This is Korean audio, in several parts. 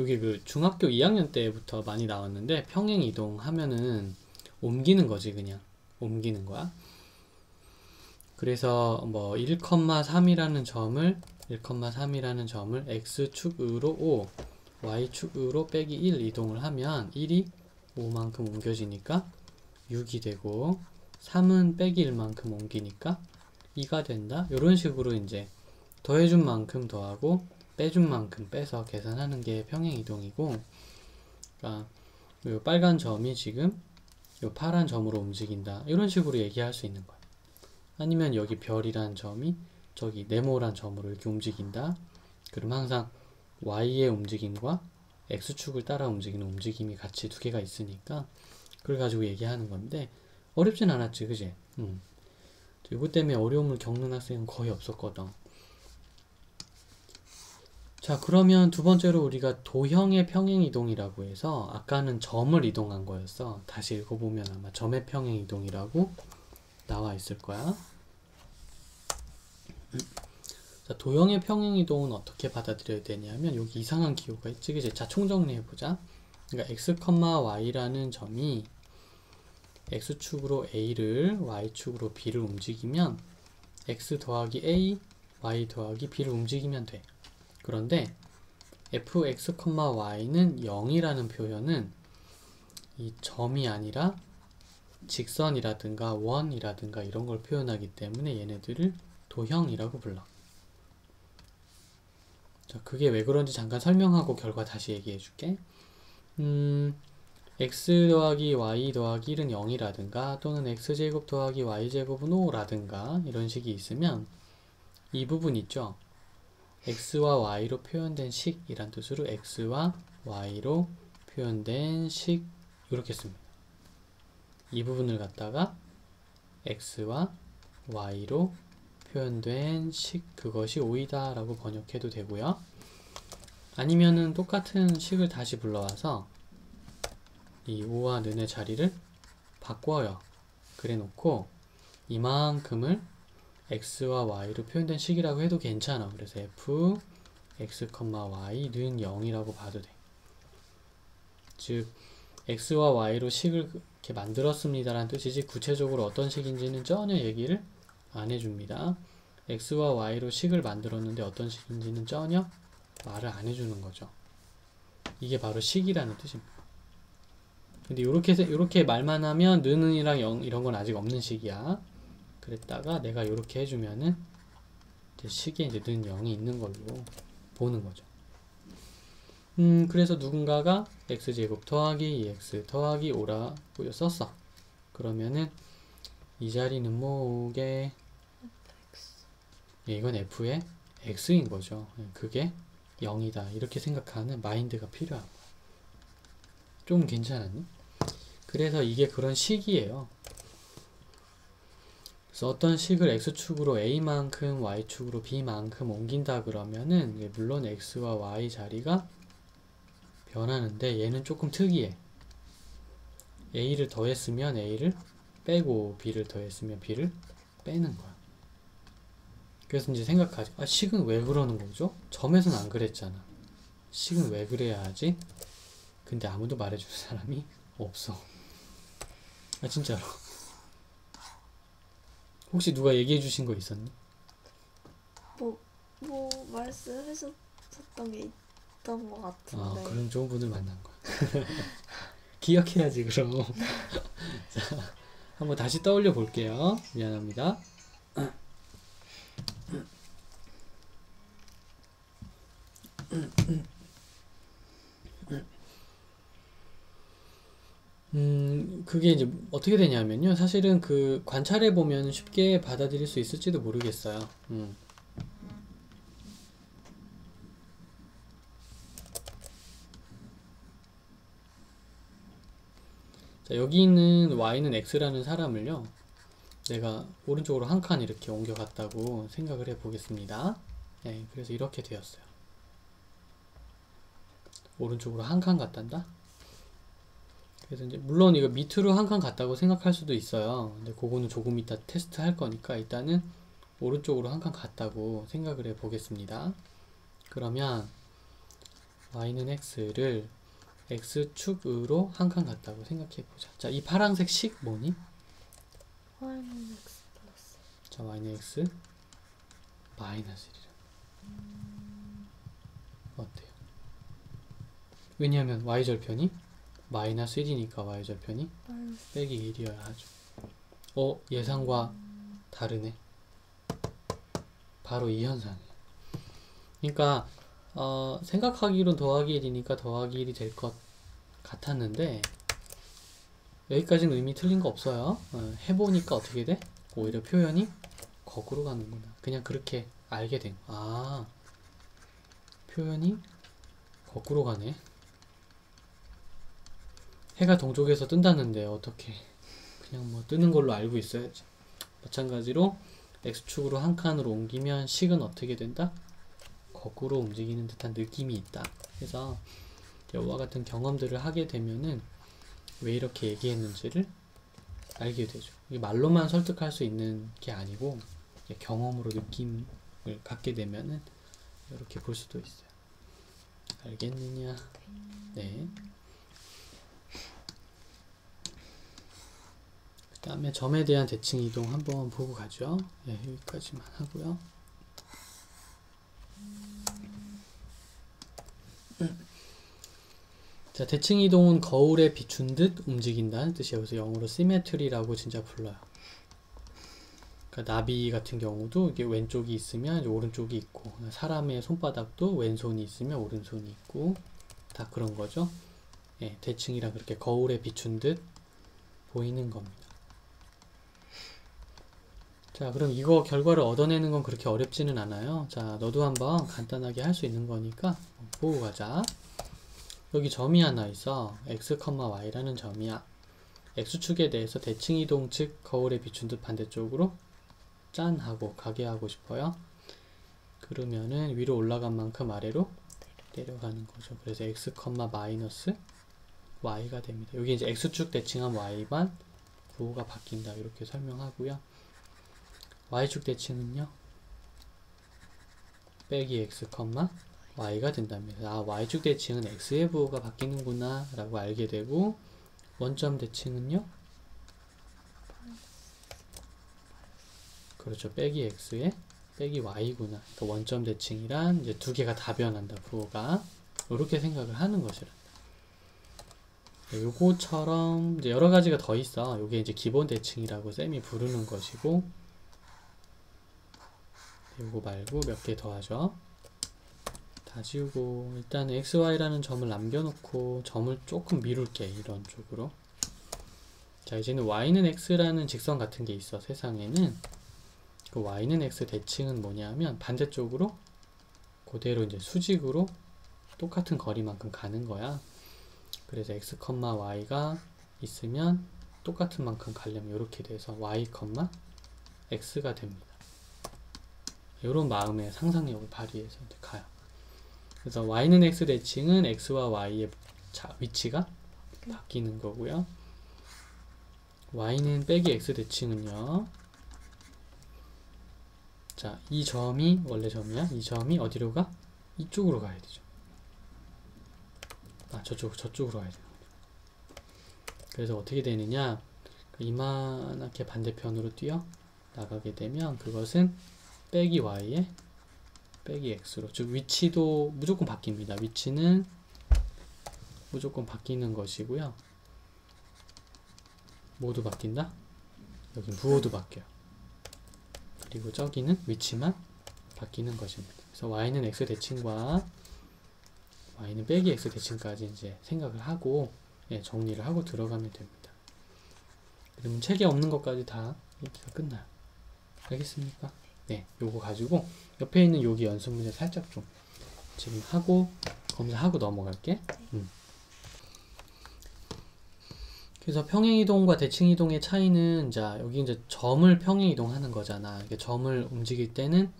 여기 그 중학교 2학년 때부터 많이 나왔는데 평행 이동하면은 옮기는 거지 그냥 옮기는 거야. 그래서 뭐 1,3이라는 점을 1,3이라는 점을 x축으로 5, y축으로 빼기 1 이동을 하면 1이 5만큼 옮겨지니까 6이 되고 3은 빼기 1만큼 옮기니까 2가 된다. 이런 식으로 이제 더해준 만큼 더하고 빼준 만큼 빼서 계산하는 게 평행 이동이고 그러니까 이 빨간 점이 지금 이 파란 점으로 움직인다. 이런 식으로 얘기할 수 있는 거야. 아니면 여기 별이란 점이 저기 네모란 점으로 이렇게 움직인다. 그럼 항상 y의 움직임과 x축을 따라 움직이는 움직임이 같이 두 개가 있으니까 그걸 가지고 얘기하는 건데 어렵진 않았지, 그지? 음. 이것 때문에 어려움을 겪는 학생은 거의 없었거든. 자, 그러면 두 번째로 우리가 도형의 평행 이동이라고 해서 아까는 점을 이동한 거였어. 다시 읽어보면 아마 점의 평행 이동이라고 나와 있을 거야. 자, 도형의 평행 이동은 어떻게 받아들여야 되냐면 여기 이상한 기호가 있지, 그지? 자, 총정리해 보자. 그러니까 x, y라는 점이 x축으로 a를 y축으로 b를 움직이면 x 더하기 a, y 더하기 b를 움직이면 돼. 그런데 fx, y는 0이라는 표현은 이 점이 아니라 직선이라든가 원이라든가 이런 걸 표현하기 때문에 얘네들을 도형이라고 불러. 자, 그게 왜 그런지 잠깐 설명하고 결과 다시 얘기해 줄게. 음, x 더하기 y 더하기 1은 0이라든가 또는 x제곱 더하기 y제곱은 5라든가 이런 식이 있으면 이 부분 있죠. X와 y로 표현된 식이란 뜻으로 x와 y로 표현된 식 이렇게 씁니다. 이 부분을 갖다가 x와 y로 표현된 식 그것이 5이다 라고 번역해도 되고요. 아니면은 똑같은 식을 다시 불러와서 이 5와 는의 자리를 바꿔요. 그래 놓고 이만큼을 x와 y로 표현된 식이라고 해도 괜찮아. 그래서 f x, y는 0이라고 봐도 돼. 즉 x와 y로 식을 이렇게 만들었습니다라는 뜻이지 구체적으로 어떤 식인지는 전혀 얘기를 안 해줍니다. x와 y로 식을 만들었는데 어떤 식인지는 전혀 말을 안 해주는 거죠. 이게 바로 식이라는 뜻입니다. 근데 이렇게 이렇게 말만 하면 는이랑 0 이런 건 아직 없는 식이야. 그랬다가 내가 이렇게 해주면은 이제 식에 이제 는 0이 있는 걸로 보는 거죠. 음, 그래서 누군가가 x제곱 더하기 2x 더하기 5라고 썼어. 그러면은 이 자리는 뭐게? 예, 이건 f의 x인 거죠. 예, 그게 0이다. 이렇게 생각하는 마인드가 거야. 좀 괜찮았니? 그래서 이게 그런 식이에요. 그래서 어떤 식을 x축으로 a만큼 y축으로 b만큼 옮긴다 그러면은 물론 x와 y 자리가 변하는데 얘는 조금 특이해. a를 더했으면 a를 빼고 b를 더했으면 b를 빼는 거야. 그래서 이제 생각하지. 아, 식은 왜 그러는 거죠? 점에서는 안 그랬잖아. 식은 왜 그래야 하지? 근데 아무도 말해줄 사람이 없어. 아, 진짜로. 혹시 누가 얘기해 주신 거 있었니? 뭐, 뭐 말씀하셨던 게 있던 것 같은데. 아, 그런 좋은 분을 만난 거야. 기억해야지, 그럼. 자, 한번 다시 떠올려 볼게요. 미안합니다. 음, 그게 이제 어떻게 되냐면요. 사실은 그 관찰해 보면 쉽게 받아들일 수 있을지도 모르겠어요. 음. 자, 여기 있는 y는 x라는 사람을요. 내가 오른쪽으로 한 칸 이렇게 옮겨갔다고 생각을 해 보겠습니다. 네, 그래서 이렇게 되었어요. 오른쪽으로 한 칸 갔단다. 그래서 이제 물론 이거 밑으로 한 칸 갔다고 생각할 수도 있어요. 근데 그거는 조금 이따 테스트 할 거니까 일단은 오른쪽으로 한 칸 갔다고 생각을 해 보겠습니다. 그러면 y는 x를 x축으로 한 칸 갔다고 생각해 보자. 자, 이 파란색 식 뭐니? y는 x 플러스 자, y는 x 마이너스 1이라. 어때요? 왜냐하면 y절편이 마이너스 1이니까 y절편이 마이너스 빼기 1이어야 하죠. 어, 예상과 다르네. 바로 이 현상이에요. 그러니까 어, 생각하기론 더하기 1이니까 더하기 1이 될 것 같았는데 여기까지는 의미 틀린 거 없어요. 어, 해보니까 어떻게 돼? 오히려 표현이 거꾸로 가는구나. 그냥 그렇게 알게 된. 아, 표현이 거꾸로 가네. 해가 동쪽에서 뜬다는데 어떻게? 그냥 뭐 뜨는 걸로 알고 있어야지. 마찬가지로 x축으로 한 칸으로 옮기면 식은 어떻게 된다? 거꾸로 움직이는 듯한 느낌이 있다. 그래서 이와 같은 경험들을 하게 되면은 왜 이렇게 얘기했는지를 알게 되죠. 이게 말로만 설득할 수 있는 게 아니고 경험으로 느낌을 갖게 되면은 이렇게 볼 수도 있어요. 알겠느냐? 네. 그 다음에 점에 대한 대칭 이동 한번 보고 가죠. 네, 여기까지만 하고요. 자, 대칭 이동은 거울에 비춘 듯 움직인다는 뜻이에요. 그래서 영어로 symmetry라고 진짜 불러요. 그러니까 나비 같은 경우도 이게 왼쪽이 있으면 오른쪽이 있고 사람의 손바닥도 왼손이 있으면 오른손이 있고 다 그런 거죠. 예, 대칭이란 그렇게 거울에 비춘 듯 보이는 겁니다. 자, 그럼 이거 결과를 얻어내는 건 그렇게 어렵지는 않아요. 자, 너도 한번 간단하게 할 수 있는 거니까 보고 가자. 여기 점이 하나 있어. x, y라는 점이야. x축에 대해서 대칭 이동 즉 거울에 비춘 듯 반대쪽으로 짠 하고 가게 하고 싶어요. 그러면은 위로 올라간 만큼 아래로 내려가는 거죠. 그래서 x, y가 됩니다. 여기 이제 x축 대칭한 y만 부호가 바뀐다. 이렇게 설명하고요. Y축 대칭은요. 빼기 x, y가 된답니다. 아, y축 대칭은 x의 부호가 바뀌는구나 라고 알게 되고 원점 대칭은요. 그렇죠. 빼기 x에 빼기 y구나. 그러니까 원점 대칭이란 이제 두 개가 다 변한다. 부호가 이렇게 생각을 하는 것이라. 네, 요거처럼 이제 여러 가지가 더 있어. 요게 이제 기본 대칭이라고 쌤이 부르는 것이고 요거 말고 몇 개 더 하죠. 다 지우고 일단 xy라는 점을 남겨놓고 점을 조금 미룰게 이런 쪽으로. 자 이제는 y는 x라는 직선 같은 게 있어 세상에는. 그 y는 x 대칭은 뭐냐면 반대쪽으로 그대로 이제 수직으로 똑같은 거리만큼 가는 거야. 그래서 x, y가 있으면 똑같은 만큼 가려면 이렇게 돼서 y, x가 됩니다 이런 마음의 상상력을 발휘해서 가요 그래서 y는 x 대칭은 x와 y의 자, 위치가 바뀌는 거고요. y는 빼기 x 대칭은요. 자, 이 점이 원래 점이야. 이 점이 어디로 가? 이쪽으로 가야 되죠. 아, 저쪽, 저쪽으로 가야 돼요. 그래서 어떻게 되느냐? 이만하게 반대편으로 뛰어 나가게 되면 그것은 빼기 y의 빼기 x로 즉 위치도 무조건 바뀝니다. 위치는 무조건 바뀌는 것이고요. 모두 바뀐다? 여기 부호도 바뀌어요. 그리고 저기는 위치만 바뀌는 것입니다. 그래서 y는 x 대칭과 y는 빼기 x 대칭까지 이제 생각을 하고 예, 정리를 하고 들어가면 됩니다. 그러면 책에 없는 것까지 다 읽기가 끝나요. 알겠습니까? 네, 요거 가지고 옆에 있는 여기 연습 문제 살짝 좀 지금 하고 검사하고 넘어갈게. 음. 그래서 평행 이동과 대칭 이동의 차이는 자 여기 이제 점을 평행 이동하는 거잖아. 이게 점을 움직일 때는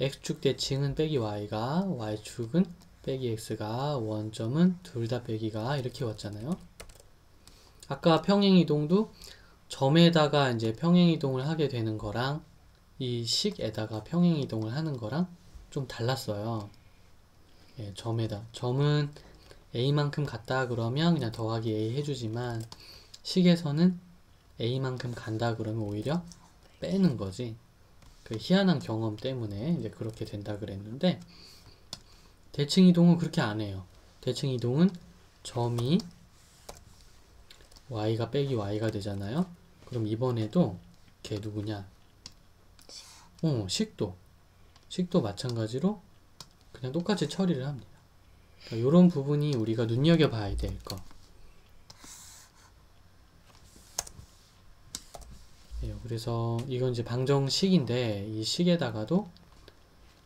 x축 대칭은 빼기 y가 y축은 빼기 x가 원점은 둘 다 빼기가 이렇게 왔잖아요. 아까 평행 이동도 점에다가 이제 평행 이동을 하게 되는 거랑 이 식에다가 평행 이동을 하는 거랑 좀 달랐어요. 예, 점에다. 점은 a만큼 같다 그러면 그냥 더하기 a 해주지만 식에서는 a만큼 간다 그러면 오히려 빼는 거지. 그 희한한 경험 때문에 이제 그렇게 된다 그랬는데 대칭 이동은 그렇게 안 해요. 대칭 이동은 점이 y가 빼기 y가 되잖아요. 그럼 이번에도 걔 누구냐? 어, 식도. 식도 마찬가지로 그냥 똑같이 처리를 합니다. 그러니까 이런 부분이 우리가 눈여겨봐야 될 거. 예, 그래서 이건 이제 방정식인데 이 식에다가도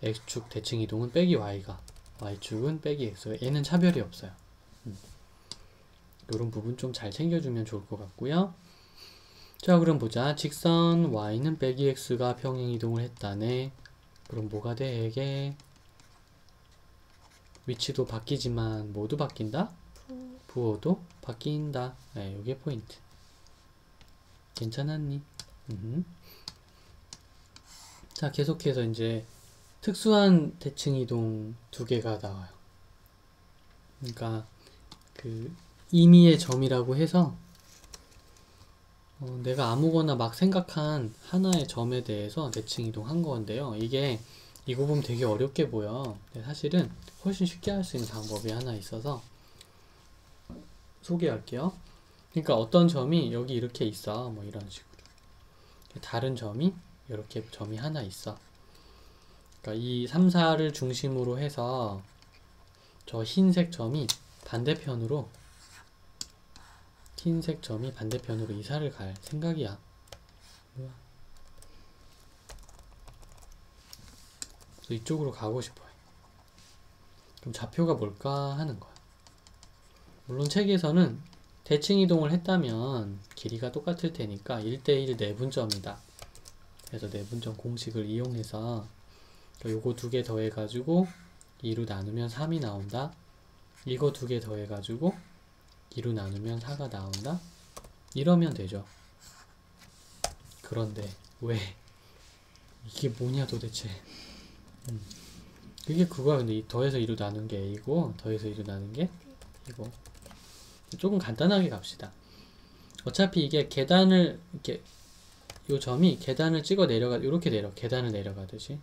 x축 대칭 이동은 빼기 y가 y축은 빼기 x 얘는 차별이 없어요. 음. 이런 부분 좀 잘 챙겨주면 좋을 것 같고요. 자 그럼 보자. 직선 y는 빼기 x가 평행 이동을 했다네. 그럼 뭐가 돼 이게? 위치도 바뀌지만 모두 바뀐다? 부, 부호도 바뀐다. 네, 이게 포인트. 괜찮았니? 음흠. 자 계속해서 이제 특수한 대칭 이동 두 개가 나와요. 그러니까 그 임의의 점이라고 해서 어, 내가 아무거나 막 생각한 하나의 점에 대해서 대칭 이동한 건데요. 이게 이거 보면 되게 어렵게 보여. 사실은 훨씬 쉽게 할 수 있는 방법이 하나 있어서 소개할게요. 그러니까 어떤 점이 여기 이렇게 있어. 뭐 이런 식으로. 다른 점이 이렇게 점이 하나 있어. 그러니까 이 3, 4를 중심으로 해서 저 흰색 점이 반대편으로 흰색 점이 반대편으로 이사를 갈 생각이야. 뭐야? 이쪽으로 가고 싶어요. 그럼 좌표가 뭘까 하는 거야. 물론 책에서는 대칭 이동을 했다면 길이가 똑같을 테니까 1대1 내분점이다. 그래서 내분점 공식을 이용해서 요거 두 개 더해가지고 2로 나누면 3이 나온다. 이거 두 개 더해가지고 2로 나누면 4가 나온다? 이러면 되죠. 그런데 왜? 이게 뭐냐 도대체. 음. 그게 그거야. 근데 이 더해서 2로 나눈 게 A고 더해서 2로 나눈 게 이거. 조금 간단하게 갑시다. 어차피 이게 계단을 이렇게 요 점이 계단을 찍어 내려가 이렇게 내려 계단을 내려가듯이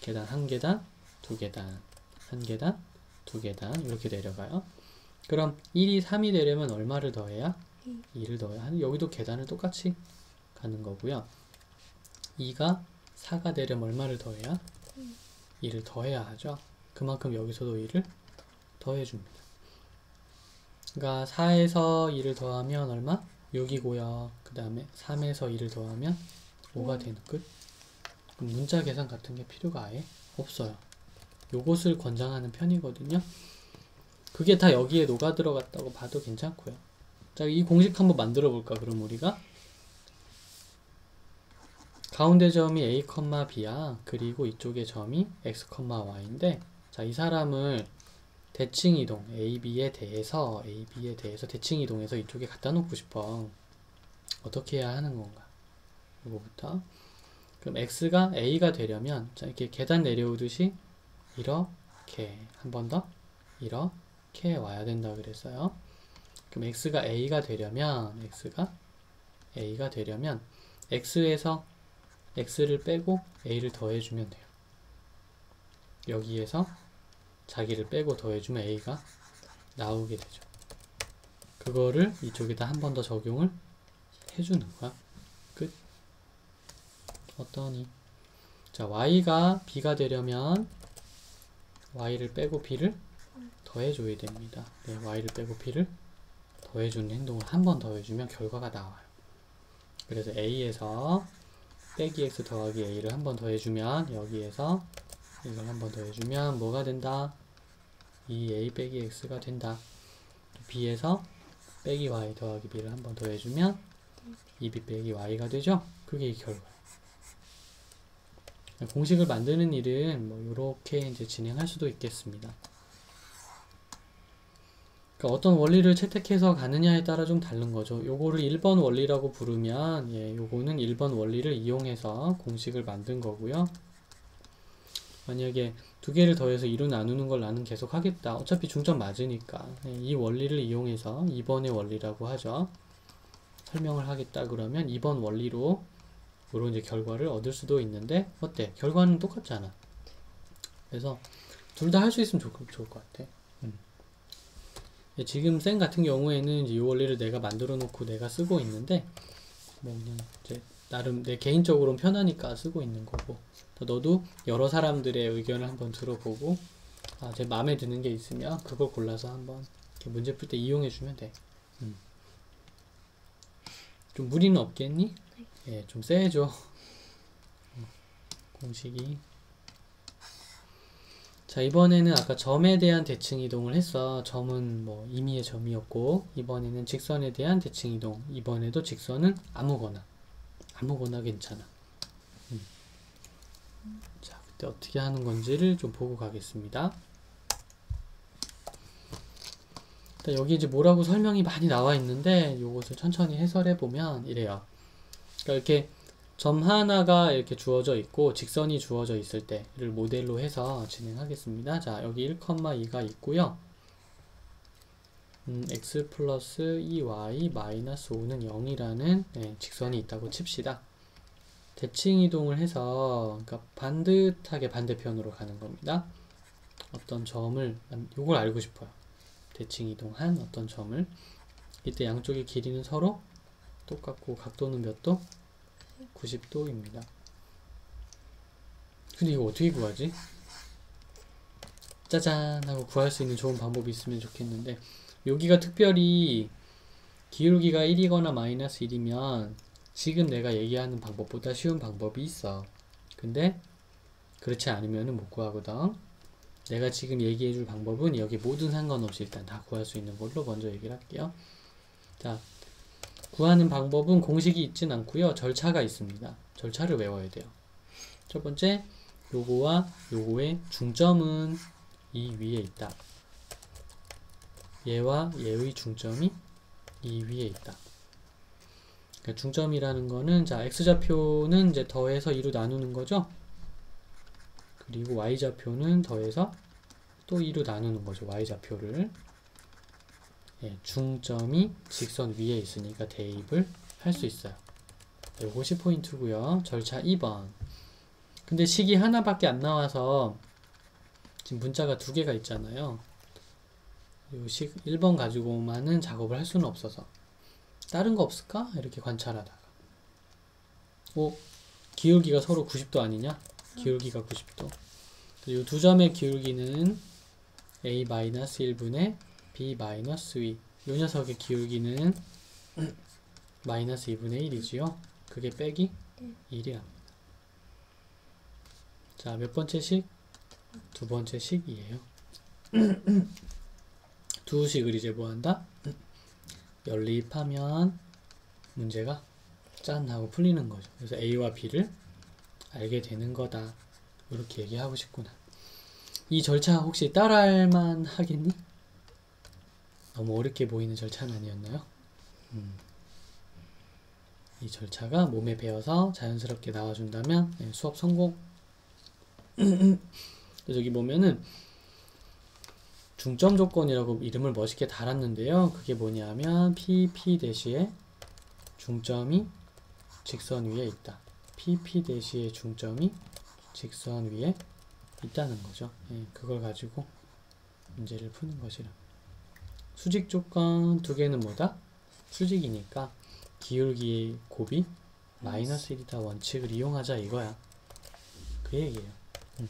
계단 한 계단 두 계단 한 계단 두 계단 이렇게 내려가요. 그럼 1이 3이 되려면 얼마를 더해야? 2를 더해야 하는 여기도 계단을 똑같이 가는 거고요. 2가 4가 되려면 얼마를 더해야? 2를 더해야 하죠. 그만큼 여기서도 2를 더해줍니다. 그러니까 4에서 2를 더하면 얼마? 6이고요. 그 다음에 3에서 2를 더하면 5가 되는 끝. 문자 계산 같은 게 필요가 아예 없어요. 요것을 권장하는 편이거든요. 그게 다 여기에 녹아 들어갔다고 봐도 괜찮고요. 자, 이 공식 한번 만들어 볼까? 그럼 우리가 가운데 점이 a, b야. 그리고 이쪽에 점이 x, y인데 자, 이 사람을 대칭 이동 a, b에 대해서 a, b에 대해서 대칭 이동해서 이쪽에 갖다 놓고 싶어. 어떻게 해야 하는 건가? 이거부터 그럼 x가 a가 되려면 자, 이렇게 계단 내려오듯이 이렇게 한 번 더 이렇게 와야 된다 그랬어요. 그럼 x가 a가 되려면 x가 a가 되려면 x에서 x를 빼고 a를 더해주면 돼요. 여기에서 자기를 빼고 더해주면 a가 나오게 되죠. 그거를 이쪽에다 한 번 더 적용을 해주는 거야. 끝. 어떠니? 자, y가 b가 되려면 y를 빼고 b를 더해줘야 됩니다. 네, y를 빼고 b를 더해주는 행동을 한 번 더해주면 결과가 나와요. 그래서 a에서 빼기 x 더하기 a를 한 번 더해주면 여기에서 이걸 한 번 더해주면 뭐가 된다? 2a 빼기 x가 된다. b에서 빼기 y 더하기 b를 한 번 더해주면 2b 빼기 y가 되죠? 그게 이 결과예요. 공식을 만드는 일은 뭐 이렇게 이제 진행할 수도 있겠습니다. 그러니까 어떤 원리를 채택해서 가느냐에 따라 좀 다른 거죠. 요거를 1번 원리라고 부르면 예, 요거는 1번 원리를 이용해서 공식을 만든 거고요. 만약에 두 개를 더해서 2로 나누는 걸 나는 계속 하겠다. 어차피 중점 맞으니까. 네, 이 원리를 이용해서 2번의 원리라고 하죠. 설명을 하겠다 그러면 2번 원리로 으로 이제 결과를 얻을 수도 있는데 어때? 결과는 똑같잖아. 그래서 둘 다 할 수 있으면 좋, 좋을 것 같아. 지금 쌤 같은 경우에는 이 원리를 내가 만들어 놓고 내가 쓰고 있는데 뭐 그냥 이제 나름 내 개인적으로는 편하니까 쓰고 있는 거고 또 너도 여러 사람들의 의견을 한번 들어보고 아, 제 마음에 드는 게 있으면 그걸 골라서 한번 문제 풀 때 이용해 주면 돼. 음. 좀 무리는 없겠니? 예, 좀 세죠. 어, 공식이. 자, 이번에는 아까 점에 대한 대칭 이동을 했어. 점은 뭐 임의의 점이었고, 이번에는 직선에 대한 대칭 이동. 이번에도 직선은 아무거나. 아무거나 괜찮아. 음. 자, 그때 어떻게 하는 건지를 좀 보고 가겠습니다. 여기 이제 뭐라고 설명이 많이 나와 있는데, 요것을 천천히 해설해 보면 이래요. 그러니까 이렇게 점 하나가 이렇게 주어져 있고 직선이 주어져 있을 때를 모델로 해서 진행하겠습니다. 자, 여기 1,2가 있고요. 음, x 플러스 2y 마이너스 5는 0이라는 네, 직선이 있다고 칩시다. 대칭 이동을 해서 그러니까 반듯하게 반대편으로 가는 겁니다. 어떤 점을 이걸 알고 싶어요. 대칭 이동한 어떤 점을 이때 양쪽의 길이는 서로 똑같고 각도는 몇 도? 90도입니다. 근데 이거 어떻게 구하지? 짜잔 하고 구할 수 있는 좋은 방법이 있으면 좋겠는데 여기가 특별히 기울기가 1이거나 마이너스 1이면 지금 내가 얘기하는 방법보다 쉬운 방법이 있어. 근데 그렇지 않으면 못 구하거든. 내가 지금 얘기해 줄 방법은 여기 모든 상관없이 일단 다 구할 수 있는 걸로 먼저 얘기를 할게요. 자, 구하는 방법은 공식이 있진 않고요. 절차가 있습니다. 절차를 외워야 돼요. 첫 번째, 요거와 요거의 중점은 이 위에 있다. 얘와 얘의 중점이 이 위에 있다. 그러니까 중점이라는 거는 자 x좌표는 이제 더해서 2로 나누는 거죠. 그리고 y좌표는 더해서 또 2로 나누는 거죠. y좌표를. 예, 중점이 직선 위에 있으니까 대입을 할 수 있어요. 이것이 포인트고요. 절차 2번. 근데 식이 하나밖에 안 나와서 지금 문자가 두 개가 있잖아요. 식 1번 가지고만은 작업을 할 수는 없어서 다른 거 없을까? 이렇게 관찰하다가 오, 기울기가 서로 90도 아니냐? 기울기가 90도. 그리고 두 점의 기울기는 a-1분의 b 마이너스 2. 요 녀석의 기울기는 마이너스 2분의 1이지요. 그게 빼기 네. 1이야. 자, 몇 번째 식? 두 번째 식이에요. 두 식을 이제 뭐 한다? 연립하면 문제가 짠 하고 풀리는 거죠. 그래서 A와 B를 알게 되는 거다. 이렇게 얘기하고 싶구나. 이 절차 혹시 따라할 만 하겠니? 너무 어렵게 보이는 절차는 아니었나요? 음. 이 절차가 몸에 배어서 자연스럽게 나와준다면 네, 수업 성공. 여기 보면은 중점 조건이라고 이름을 멋있게 달았는데요. 그게 뭐냐면 PP 대시에 중점이 직선 위에 있다. PP 대시의 중점이 직선 위에 있다는 거죠. 예, 그걸 가지고 문제를 푸는 것이라. 수직 조건 두 개는 뭐다? 수직이니까 기울기의 곱이 마이너스 1이다 원칙을 이용하자 이거야. 그 얘기예요. 음.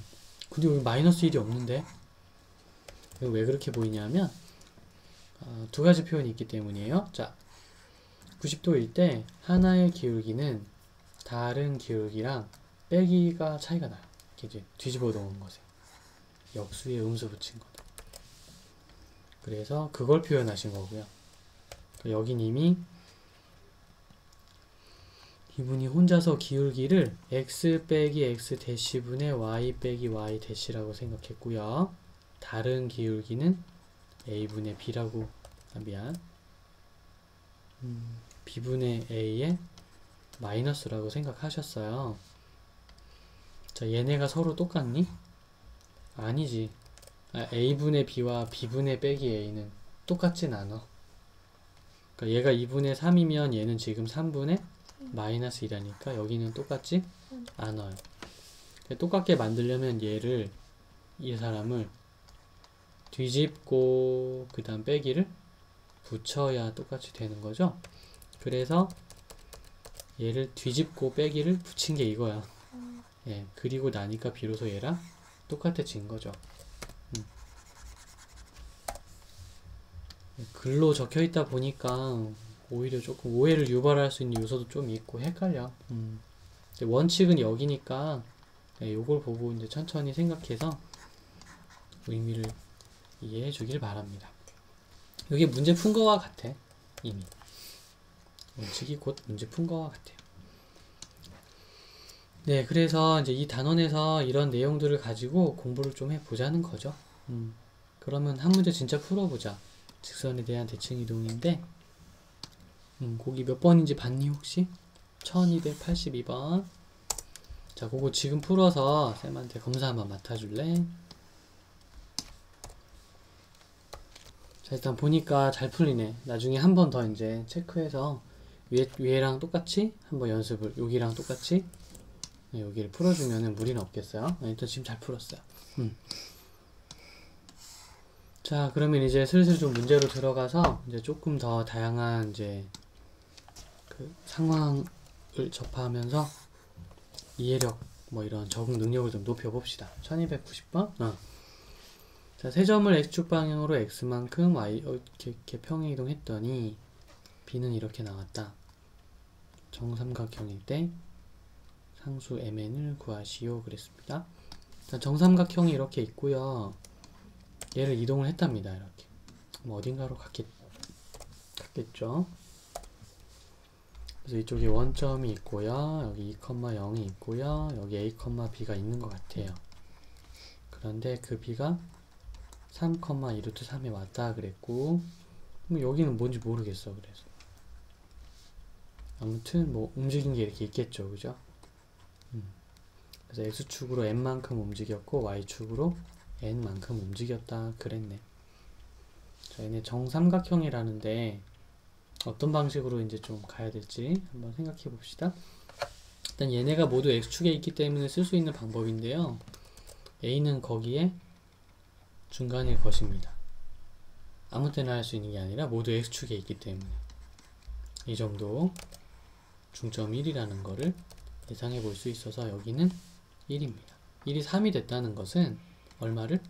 근데 여기 마이너스 1이 없는데? 왜 그렇게 보이냐면 어, 두 가지 표현이 있기 때문이에요. 자, 90도일 때 하나의 기울기는 다른 기울기랑 빼기가 차이가 나요. 이제 뒤집어 놓은 것에 역수에 음수 붙인 거다. 그래서 그걸 표현하신 거고요. 여긴 이미 이분이 혼자서 기울기를 x 빼기 x 대시분의 y 빼기 y 대시라고 생각했고요. 다른 기울기는 a분의 b라고 아, 미안 음, b분의 a의 마이너스라고 생각하셨어요. 자 얘네가 서로 똑같니? 아니지. 아, a분의 b와 b분의 빼기 a는 똑같진 않아. 그러니까 얘가 2분의 3이면 얘는 지금 3분의 마이너스 1이니까 여기는 똑같지 음. 않아요. 똑같게 만들려면 얘를 이 사람을 뒤집고 그 다음 빼기를 붙여야 똑같이 되는 거죠. 그래서 얘를 뒤집고 빼기를 붙인 게 이거야. 예, 그리고 나니까 비로소 얘랑 똑같아진 거죠. 글로 적혀 있다 보니까 오히려 조금 오해를 유발할 수 있는 요소도 좀 있고 헷갈려. 음. 원칙은 여기니까 예, 요걸 보고 이제 천천히 생각해서 의미를 이해해 주길 바랍니다. 여기 문제 푼 거와 같아. 이미. 원칙이 곧 문제 푼 거와 같아요. 네, 그래서 이제 이 단원에서 이런 내용들을 가지고 공부를 좀 해보자는 거죠. 음, 그러면 한 문제 진짜 풀어보자. 직선에 대한 대칭 이동인데, 음, 거기 몇 번인지 봤니 혹시? 1282번. 자, 그거 지금 풀어서 쌤한테 검사 한번 맡아줄래? 자, 일단 보니까 잘 풀리네. 나중에 한 번 더 이제 체크해서 위에, 위에랑 똑같이 한번 연습을, 여기랑 똑같이 네, 여기를 풀어주면은 무리는 없겠어요. 네, 일단 지금 잘 풀었어요. 음. 자, 그러면 이제 슬슬 좀 문제로 들어가서 이제 조금 더 다양한 이제 그 상황을 접하면서 이해력 뭐 이런 적응 능력을 좀 높여 봅시다. 1290번. 어. 자, 세 점을 x축 방향으로 x만큼 y 어, 이렇게, 이렇게 평행 이동했더니 b는 이렇게 나왔다. 정삼각형일 때 상수 mn을 구하시오 그랬습니다. 자, 정삼각형이 이렇게 있고요. 얘를 이동을 했답니다. 이렇게. 뭐 어딘가로 갔겠, 갔겠죠. 그래서 이쪽에 원점이 있고요. 여기 2,0이 있고요. 여기 a, b가 있는 것 같아요. 그런데 그 b가 3, 2 루트 3에 왔다 그랬고 뭐 여기는 뭔지 모르겠어 그래서 아무튼 뭐 움직인 게 이렇게 있겠죠 그죠 음. 그래서 x축으로 n만큼 움직였고 y축으로 n만큼 움직였다 그랬네 자 얘네 정삼각형이라는데 어떤 방식으로 이제 좀 가야 될지 한번 생각해 봅시다 일단 얘네가 모두 x축에 있기 때문에 쓸 수 있는 방법인데요 a는 거기에 중간일 것입니다. 아무 때나 할 수 있는 게 아니라 모두 x축에 있기 때문에 이 정도 중점 1이라는 거를 예상해 볼 수 있어서 여기는 1입니다. 1이 3이 됐다는 것은 얼마를?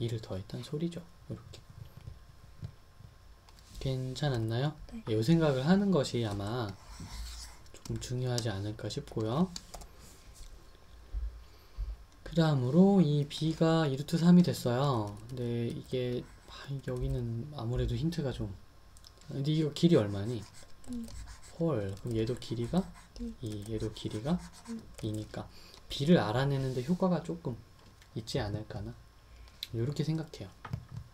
2를 더했다는 소리죠. 이렇게 괜찮았나요? 네. 이 생각을 하는 것이 아마 조금 중요하지 않을까 싶고요. 그 다음으로 이 b가 2루트 3이 됐어요. 근데 이게 아, 여기는 아무래도 힌트가 좀 근데 이거 길이 얼마니? 음. 헐 그럼 얘도 길이가 음. 2 얘도 길이가 음. 2니까 b를 알아내는데 효과가 조금 있지 않을까나 이렇게 생각해요.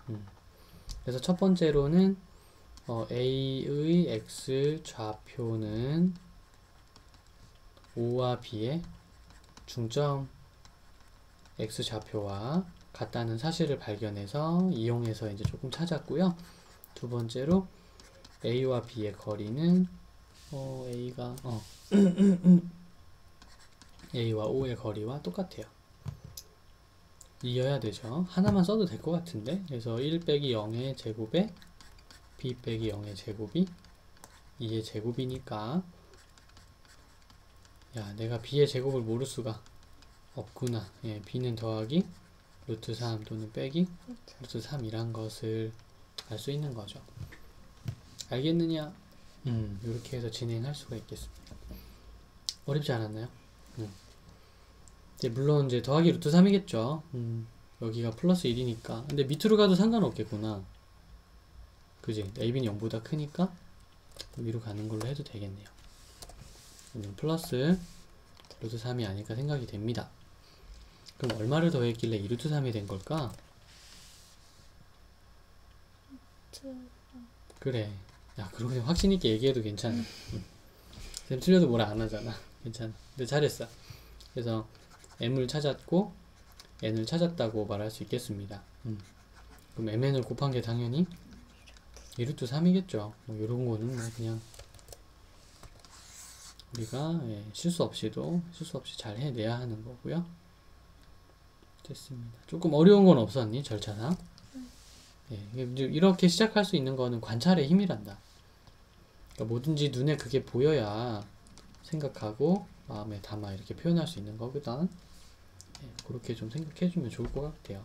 음. 그래서 첫 번째로는 어, a의 x 좌표는 O와 B의 중점 x 좌표와 같다는 사실을 발견해서 이용해서 이제 조금 찾았고요. 두 번째로 a와 b의 거리는 어, a가 어, a와 o의 거리와 똑같아요. 이어야 되죠. 하나만 써도 될 것 같은데. 그래서 1 빼기 0의 제곱에 b 빼기 0의 제곱이 2의 제곱이니까 야 내가 b의 제곱을 모를 수가 없구나. 예, b는 더하기 루트 3 또는 빼기 루트 3이란 것을 알 수 있는 거죠. 알겠느냐? 음, 이렇게 해서 진행할 수가 있겠습니다. 어렵지 않았나요? 음. 이제 물론 이제 더하기 루트 3이겠죠. 음, 여기가 플러스 1이니까. 근데 밑으로 가도 상관없겠구나. 그지? ab는 0보다 크니까 위로 가는 걸로 해도 되겠네요. 음, 플러스 루트 3이 아닐까 생각이 됩니다. 그럼 얼마를 더했길래 2루트 3이 된 걸까? 저, 그래. 야, 그러고 그냥 확신 있게 얘기해도 괜찮아. 응. 쌤 틀려도 뭐라 안 하잖아. 괜찮아. 근데 잘했어. 그래서 m을 찾았고 n을 찾았다고 말할 수 있겠습니다. 음. 그럼 mn을 곱한 게 당연히 1루트 3이겠죠. 뭐 이런 거는 뭐 그냥 우리가 예, 실수 없이도 실수 없이 잘 해내야 하는 거고요. 됐습니다. 조금 어려운 건 없었니 절차상? 예, 이렇게 시작할 수 있는 거는 관찰의 힘이란다. 그러니까 뭐든지 눈에 그게 보여야 생각하고 마음에 담아 이렇게 표현할 수 있는 거거든. 예, 그렇게 좀 생각해주면 좋을 것 같아요.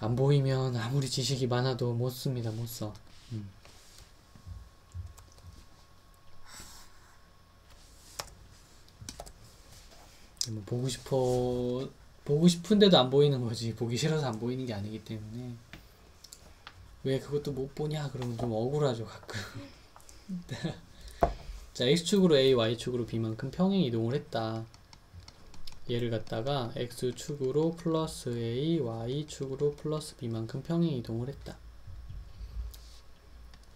안 보이면 아무리 지식이 많아도 못 씁니다, 못 써. 음. 뭐 보고 싶어 보고 싶은데도 안 보이는 거지 보기 싫어서 안 보이는 게 아니기 때문에 왜 그것도 못 보냐 그러면 좀 억울하죠 가끔 자 x축으로 a y축으로 b만큼 평행 이동을 했다. 얘를 갖다가 x축으로 플러스 a y축으로 플러스 b만큼 평행 이동을 했다.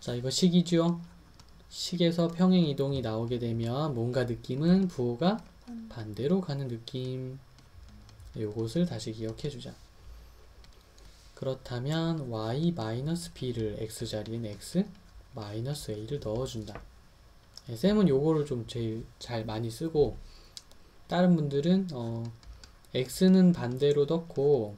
자 이거 식이죠? 식에서 평행 이동이 나오게 되면 뭔가 느낌은 부호가 반대로 가는 느낌. 요것을 다시 기억해 주자. 그렇다면 y-b를 x 자리엔 x 마이너스 a를 넣어준다. 예, 쌤은 요거를 좀 제일 잘 많이 쓰고 다른 분들은 어, x는 반대로 넣고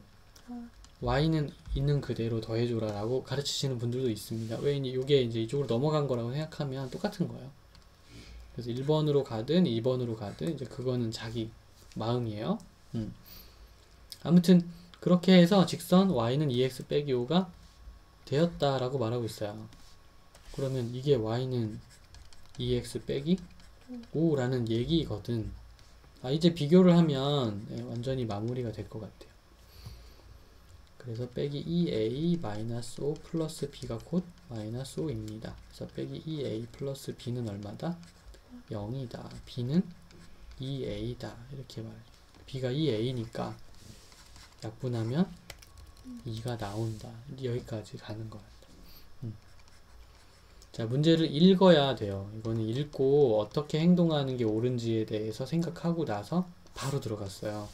y는 있는 그대로 더해줘라 라고 가르치시는 분들도 있습니다 왜 이게 이제 이쪽으로 넘어간 거라고 생각하면 똑같은 거예요 그래서 1번으로 가든 2번으로 가든 이제 그거는 자기 마음이에요. 음. 아무튼 그렇게 해서 직선 y는 2x 빼기 5가 되었다라고 말하고 있어요. 그러면 이게 y는 2x 빼기 5라는 얘기거든. 아, 이제 비교를 하면 네, 완전히 마무리가 될 것 같아요. 그래서 빼기 2a 마이너스 5 플러스 b가 곧 마이너스 5입니다. 그래서 빼기 2a 플러스 b는 얼마다? 0이다. b는 2a다. 이렇게 말해. b가 2a니까 약분하면 2가 나온다. 여기까지 가는 것 같다. 음. 자, 문제를 읽어야 돼요. 이거는 읽고 어떻게 행동하는 게 옳은지에 대해서 생각하고 나서 바로 들어갔어요.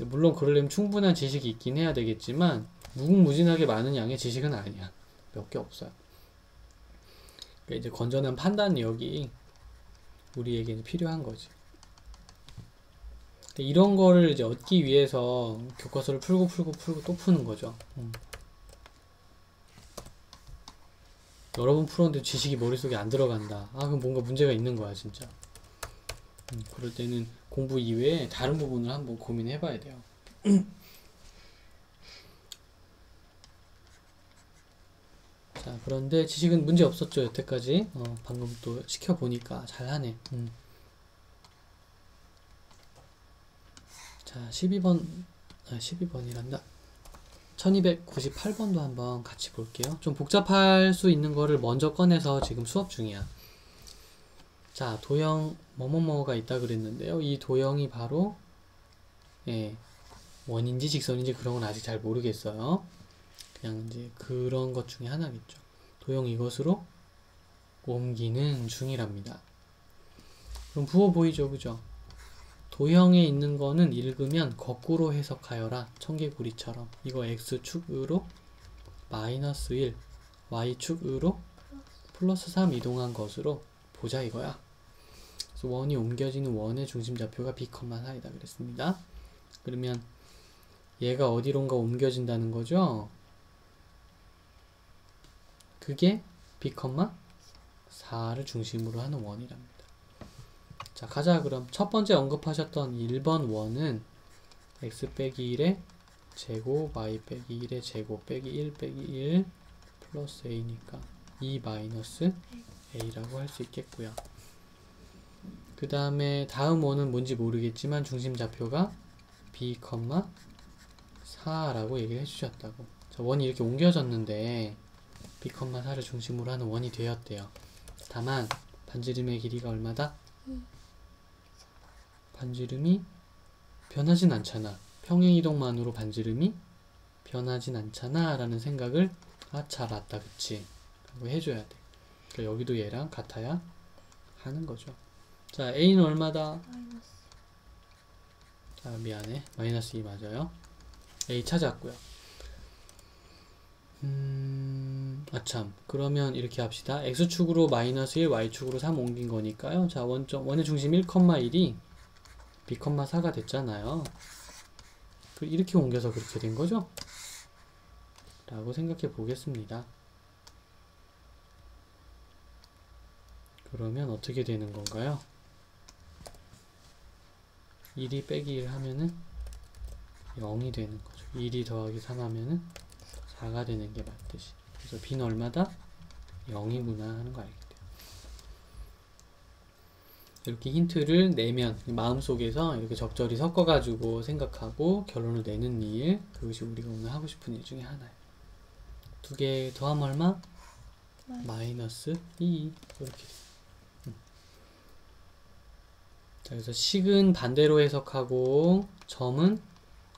물론 그러려면 충분한 지식이 있긴 해야 되겠지만 무궁무진하게 많은 양의 지식은 아니야. 몇 개 없어요. 그러니까 이제 건전한 판단력이 우리에게 는 필요한 거지. 이런 거를 이제 얻기 위해서 교과서를 풀고 풀고 풀고 또 푸는 거죠. 음. 여러 번 풀었는데 지식이 머릿속에 안 들어간다. 아, 그럼 뭔가 문제가 있는 거야, 진짜. 음, 그럴 때는 공부 이외에 다른 부분을 한번 고민해 봐야 돼요. 자, 그런데 지식은 문제 없었죠, 여태까지. 어, 방금 또 시켜보니까 잘하네. 음. 자, 12번, 아, 12번이란다. 1298번도 한번 같이 볼게요. 좀 복잡할 수 있는 거를 먼저 꺼내서 지금 수업 중이야. 자, 도형 뭐뭐뭐가 있다 그랬는데요. 이 도형이 바로 예, 원인지 직선인지 그런 건 아직 잘 모르겠어요. 그냥 이제 그런 것 중에 하나겠죠. 도형 이것으로 옮기는 중이랍니다. 그럼 부호 보이죠, 그죠? 도형에 있는 거는 읽으면 거꾸로 해석하여라. 청개구리처럼. 이거 x축으로 마이너스 1, y축으로 플러스 3 이동한 것으로 보자 이거야. 그래서 원이 옮겨지는 원의 중심 좌표가 b, 4이다 그랬습니다. 그러면 얘가 어디론가 옮겨진다는 거죠? 그게 b, 4를 중심으로 하는 원이랍니다. 자, 가자 그럼 첫 번째 언급하셨던 1번 원은 x 빼기 1의 제곱 y 빼기 1의 제곱 빼기 1 빼기 1 플러스 a니까 2 마이너스 a라고 할 수 있겠고요. 그 다음에 다음 원은 뭔지 모르겠지만 중심 좌표가 b, 4라고 얘기를 해주셨다고. 자, 원이 이렇게 옮겨졌는데 b, 4를 중심으로 하는 원이 되었대요. 다만 반지름의 길이가 얼마다? 반지름이 변하진 않잖아. 평행이동만으로 반지름이 변하진 않잖아 라는 생각을 아차 맞다 그치 라고 해줘야 돼. 그러니까 여기도 얘랑 같아야 하는 거죠. 자 A는 얼마다? 마이너스 아, 미안해. 마이너스 2 맞아요. A 찾았고요. 음, 아참. 그러면 이렇게 합시다. X축으로 마이너스 1, Y축으로 3 옮긴 거니까요. 자, 원점, 원의 중심 1,1이 B, 4가 됐잖아요. 그 이렇게 옮겨서 그렇게 된 거죠? 라고 생각해 보겠습니다. 그러면 어떻게 되는 건가요? 1이 빼기 1 하면은 0이 되는 거죠. 1이 더하기 3 하면은 4가 되는 게 맞듯이. 그래서 b는 얼마다? 0이구나 하는 거 알겠대요. 이렇게 힌트를 내면 마음속에서 이렇게 적절히 섞어가지고 생각하고 결론을 내는 일 그것이 우리가 오늘 하고 싶은 일 중에 하나예요. 두 개 더하면 얼마? 마이너스 2 이렇게. 음. 자, 그래서 식은 반대로 해석하고 점은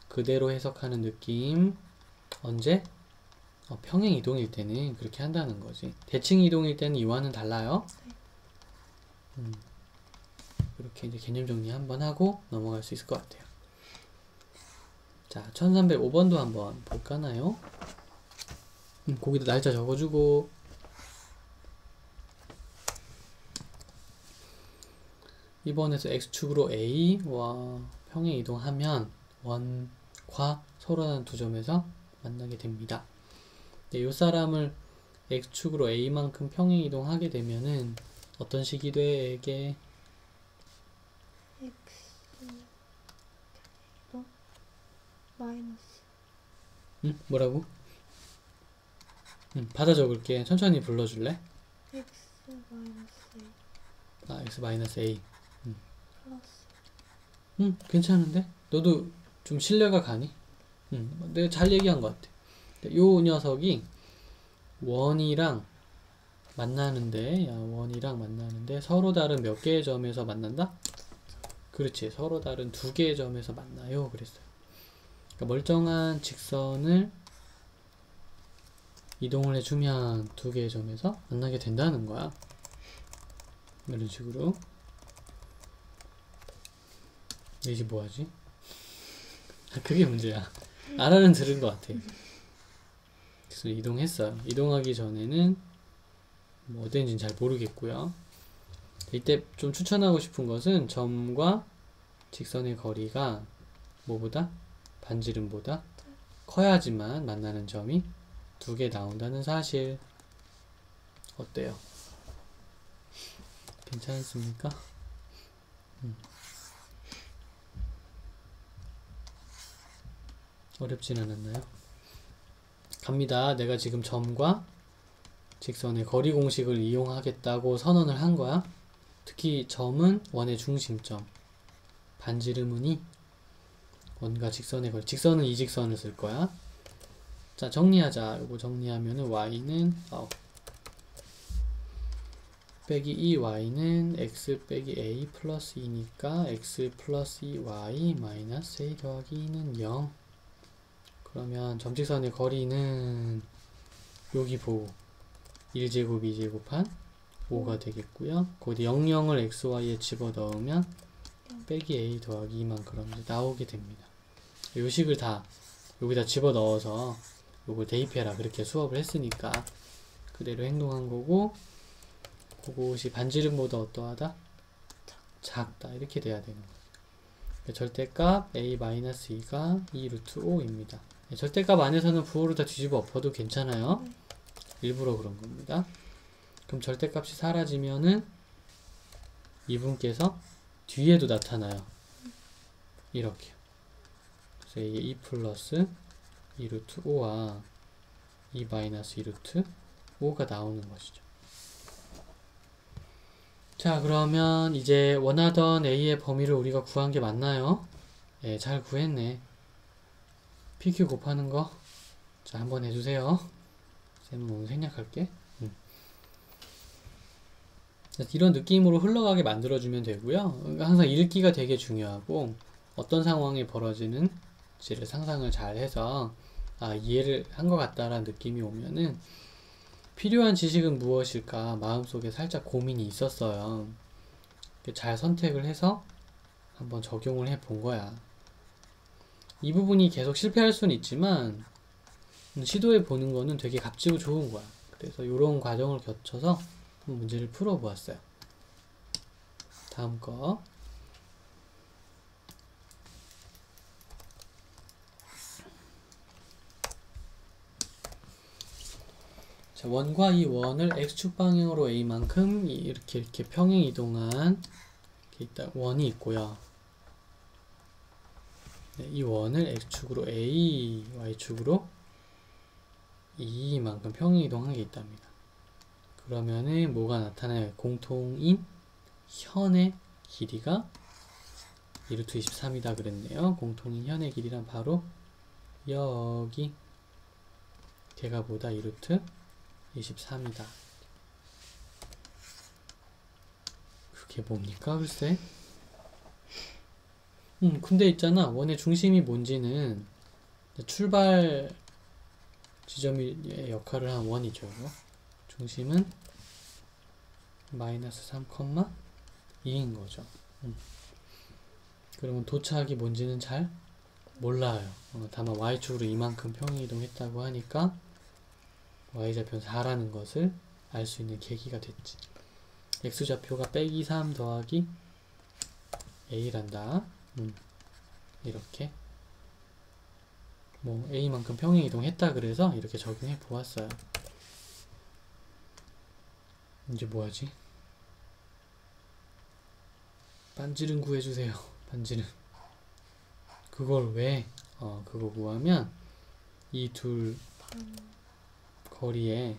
그대로 해석하는 느낌 언제? 어, 평행 이동일 때는 그렇게 한다는 거지. 대칭 이동일 때는 이와는 달라요. 음, 이렇게 이제 개념 정리 한번 하고 넘어갈 수 있을 것 같아요. 자, 1305번도 한번 볼까나요? 음, 거기다 날짜 적어주고 이번에서 x축으로 a와 평행 이동하면 원과 서로 다른 두 점에서 만나게 됩니다. 네, 이 사람을 x축으로 a만큼 평행 이동하게 되면은 어떤 식이 돼? 에게 x 또 마이너스 응? 뭐라고? 응, 받아 적을게. 천천히 불러줄래? x 마이너스 a 아, x 마이너스 a. 플러스 응, 괜찮은데? 너도 좀 신뢰가 가니? 응, 내가 잘 얘기한 것 같아. 요 녀석이 원이랑 만나는데, 야, 원이랑 만나는데 서로 다른 몇 개의 점에서 만난다? 그렇지. 서로 다른 두 개의 점에서 만나요. 그랬어요. 그러니까 멀쩡한 직선을 이동을 해주면 두 개의 점에서 만나게 된다는 거야. 이런 식으로. 이제 뭐하지? 아, 그게 문제야. 알아는 들은 것 같아. 그래서 이동했어요. 이동하기 전에는 뭐 어딘지는 잘 모르겠고요. 이때 좀 추천하고 싶은 것은 점과 직선의 거리가 뭐보다 반지름보다 커야지만 만나는 점이 두 개 나온다는 사실. 어때요? 괜찮습니까? 어렵진 않았나요? 갑니다. 내가 지금 점과 직선의 거리 공식을 이용하겠다고 선언을 한 거야. 특히 점은 원의 중심점, 반지름은 이, 원과 직선의 거리. 직선은 이 직선을 쓸 거야. 자, 정리하자. 이거 정리하면은 y는 어, 빼기 2y는 x 빼기 a 플러스 2니까 x 플러스 2y 마이너스 a 더하기 2는 0. 그러면 점직선의 거리는 여기 보고 1제곱 2제곱한 5가 되겠고요. 거기 00을 xy에 집어넣으면 빼기 a 더하기 2만 그럼 나오게 됩니다. 요 식을 다 여기다 집어넣어서 요걸 대입해라 그렇게 수업을 했으니까 그대로 행동한 거고 그것이 반지름보다 어떠하다? 작다 이렇게 돼야 되는 거예요. 절대값 a-2가 2 루트 5입니다. 절대값 안에서는 부호를 다 뒤집어 엎어도 괜찮아요. 일부러 그런 겁니다. 그럼 절대값이 사라지면은 이분께서 뒤에도 나타나요. 이렇게. 그래서 이게 2 플러스 2 루트 5와 2 마이너스 2 루트 5가 나오는 것이죠. 자, 그러면 이제 원하던 A의 범위를 우리가 구한 게 맞나요? 예, 잘 구했네. PQ 곱하는 거. 자, 한번 해주세요. 쌤은 오늘 생략할게. 음. 자, 이런 느낌으로 흘러가게 만들어주면 되고요. 그러니까 항상 읽기가 되게 중요하고 어떤 상황이 벌어지는 지를 상상을 잘 해서 아, 이해를 한 것 같다라는 느낌이 오면은 필요한 지식은 무엇일까 마음속에 살짝 고민이 있었어요. 잘 선택을 해서 한번 적용을 해 본 거야. 이 부분이 계속 실패할 수는 있지만 음, 시도해 보는 거는 되게 값지고 좋은 거야. 그래서 이런 과정을 거쳐서 문제를 풀어 보았어요. 다음 거. 자, 원과 이 원을 x축 방향으로 a만큼 이- 이렇게 이렇게 평행 이동한 이렇게 원이 있고요. 네, 이 원을 x축으로 a, y축으로 이만큼 평행 이동한 게 있답니다. 그러면은 뭐가 나타나요? 공통인 현의 길이가 2루트 23이다 그랬네요. 공통인 현의 길이란 바로 여기 걔가 보다 2루트 23이다. 그게 뭡니까? 글쎄. 음, 근데 있잖아. 원의 중심이 뭔지는 출발 지점의 역할을 한 원이죠. 중심은 마이너스 3, 2인 거죠. 음. 그러면 도착이 뭔지는 잘 몰라요. 어, 다만 y축으로 이만큼 평행이동했다고 하니까 y좌표는 4라는 것을 알 수 있는 계기가 됐지. x좌표가 빼기 3 더하기 a란다. 음, 이렇게 뭐 a만큼 평행 이동했다 그래서 이렇게 적용해 보았어요. 이제 뭐하지? 반지름 구해주세요. 반지름. 그걸 왜? 어 그거 구하면 이둘반 거리에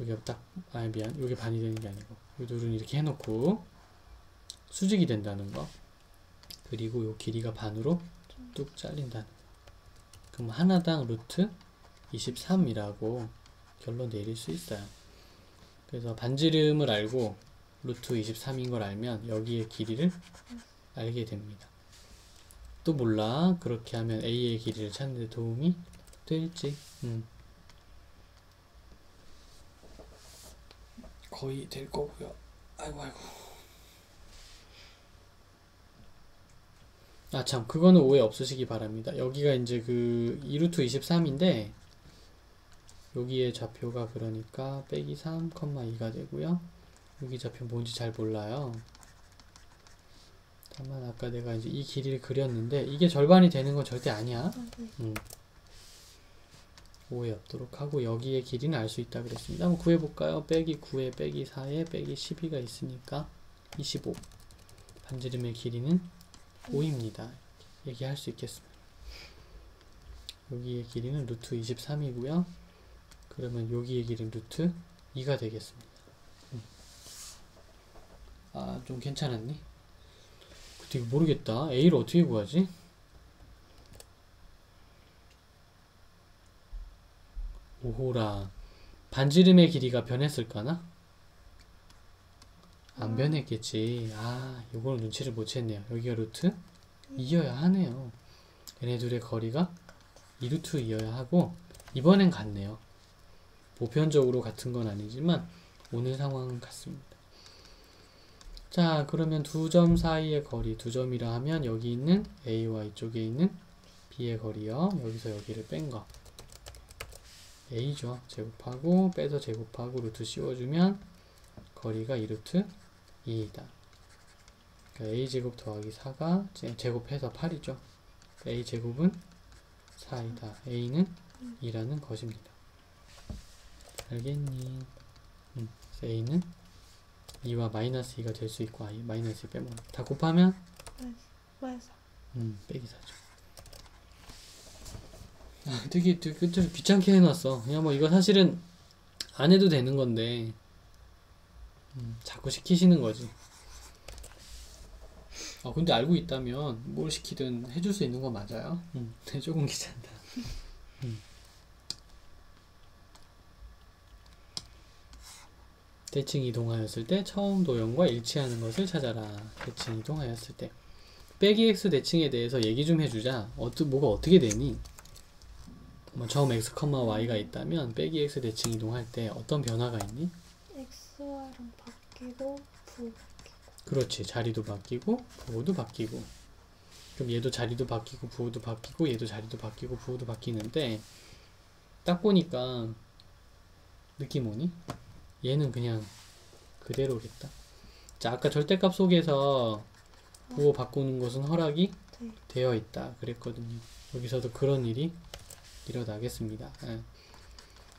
여기가 딱 아니 미안 여기 반이 되는 게 아니고 이 둘은 이렇게 해놓고 수직이 된다는 거. 그리고 요 길이가 반으로 뚝 잘린다는 거. 그럼 하나당 루트 23이라고 결론 내릴 수 있어요. 그래서 반지름을 알고 루트 23인 걸 알면 여기의 길이를 알게 됩니다. 또 몰라. 그렇게 하면 A의 길이를 찾는 데 도움이 될지. 음. 거의 될 거고요. 아이고 아이고. 아 참 그거는 오해 없으시기 바랍니다. 여기가 이제 그 2루트 23인데 여기에 좌표가 그러니까 빼기 3, 2가 되고요. 여기 좌표 뭔지 잘 몰라요. 다만 아까 내가 이제 이 길이를 그렸는데 이게 절반이 되는 건 절대 아니야. 응. 5에 없도록 하고 여기에 길이는 알 수 있다 그랬습니다. 한번 구해볼까요? 빼기 9에 빼기 4에 빼기 12가 있으니까 25 반지름의 길이는 5입니다. 얘기할 수 있겠습니다. 여기의 길이는 루트 23이고요. 그러면 여기의 길이는 루트 2가 되겠습니다. 음. 아, 좀 괜찮았니? 근데 모르겠다. A를 어떻게 구하지? 오호라. 반지름의 길이가 변했을까나? 안 변했겠지. 아, 요거는 눈치를 못 챘네요. 여기가 루트 2여야 하네요. 얘네 둘의 거리가 2루트 2여야 하고, 이번엔 같네요. 보편적으로 같은 건 아니지만, 오늘 상황은 같습니다. 자, 그러면 두 점 사이의 거리, 두 점이라 하면 여기 있는 A와 이쪽에 있는 B의 거리요. 여기서 여기를 뺀 거. A죠. 제곱하고 빼서 제곱하고 루트 씌워주면 거리가 2루트 2이다. 그러니까 a 제곱 더하기 4가 제곱해서 8이죠. a 제곱은 4이다. a는 2라는 것입니다. 알겠니? 음, a는 2와 마이너스 2가 될 수 있고 아예 마이너스 2 빼면 다 곱하면 마이너스 음, 빼기 4죠. 아, 되게, 되게 끝을 귀찮게 해놨어. 그냥 뭐 이거 사실은 안 해도 되는 건데, 음, 자꾸 시키시는 거지. 아, 근데 알고 있다면 뭘 시키든 해줄 수 있는 거 맞아요? 음, 네, 조금 귀찮다. 음. 대칭 이동하였을 때 처음 도형과 일치하는 것을 찾아라. 대칭 이동하였을 때. 빼기 x 대칭에 대해서 얘기 좀 해주자. 어떠, 뭐가 어떻게 되니? 뭐 처음 x, y가 있다면 빼기 x 대칭 이동할 때 어떤 변화가 있니? XY랑 바뀌고 부 그렇지. 자리도 바뀌고 부호도 바뀌고. 그럼 얘도 자리도 바뀌고 부호도 바뀌고 얘도 자리도 바뀌고 부호도 바뀌는데 딱 보니까 느낌 오니? 얘는 그냥 그대로겠다. 자, 아까 절대값 속에서 부호 바꾸는 것은 허락이 네. 되어 있다 그랬거든요. 여기서도 그런 일이 일어나겠습니다. 예.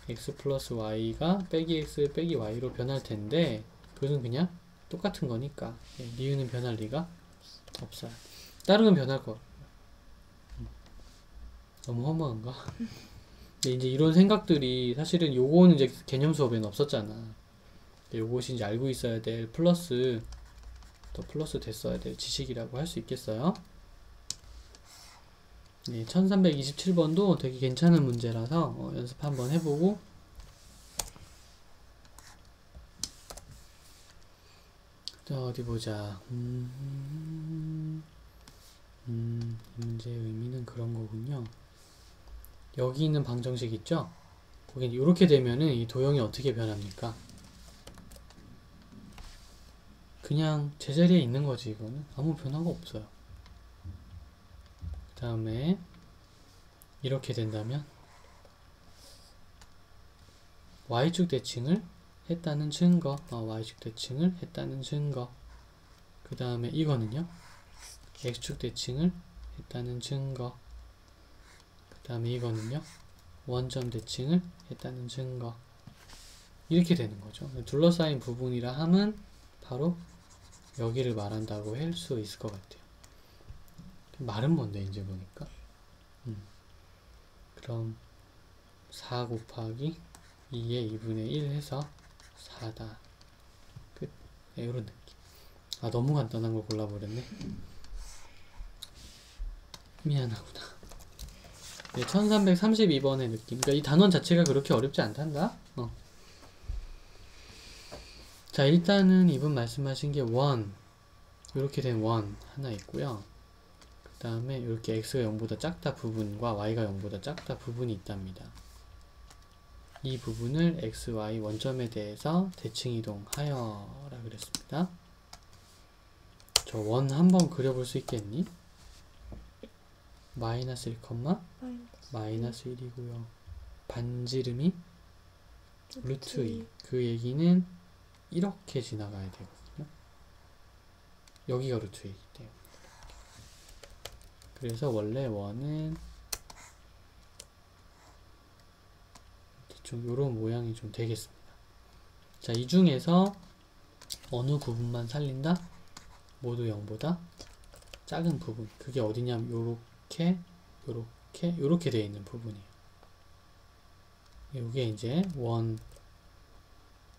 x 플러스 y가 빼기 x 빼기 y로 변할 텐데 그것은 그냥 똑같은 거니까 예, 니은은 변할 리가 없어요. 다른 건 변할 거. 음. 너무 허무한가? 근데 이제 이런 생각들이 사실은 요거는 이제 개념 수업에는 없었잖아. 요것이 이제 알고 있어야 될 플러스 더 플러스 됐어야 될 지식이라고 할 수 있겠어요? 네, 1327번도 되게 괜찮은 문제라서 어, 연습 한번 해보고. 자 어디 보자. 음, 음, 이 문제의 의미는 그런 거군요. 여기 있는 방정식 있죠? 거기 이렇게 되면은 이 도형이 어떻게 변합니까? 그냥 제자리에 있는 거지 이거는. 아무 변화가 없어요 그 다음에 이렇게 된다면 y축 대칭을 했다는 증거 어, y축 대칭을 했다는 증거. 그 다음에 이거는요? x축 대칭을 했다는 증거. 그 다음에 이거는요? 원점 대칭을 했다는 증거. 이렇게 되는 거죠. 둘러싸인 부분이라 함은 바로 여기를 말한다고 할 수 있을 것 같아요 말은 뭔데 이제 보니까? 음. 그럼 4 곱하기 2의 2분의 1 해서 4다. 끝. 네, 이런 느낌. 아 너무 간단한 걸 골라버렸네. 미안하구나. 네, 1332번의 느낌. 그러니까 이 단원 자체가 그렇게 어렵지 않단다? 어. 자 일단은 이분 말씀하신 게 원 이렇게 된 원 하나 있고요 그 다음에 이렇게 x가 0보다 작다 부분과 y가 0보다 작다 부분이 있답니다. 이 부분을 x, y 원점에 대해서 대칭 이동하여 라 그랬습니다. 저 원 한번 그려볼 수 있겠니? 마이너스 1, 마이너스 마이너스 1이고요. 반지름이 루트 2. 이. 그 얘기는 이렇게 지나가야 되거든요. 여기가 루트 2이기 때문에. 그래서 원래 원은 좀 요런 모양이 좀 되겠습니다. 자, 이 중에서 어느 부분만 살린다? 모두 0보다 작은 부분. 그게 어디냐면 요렇게, 요렇게, 요렇게 되어 있는 부분이에요. 요게 이제 원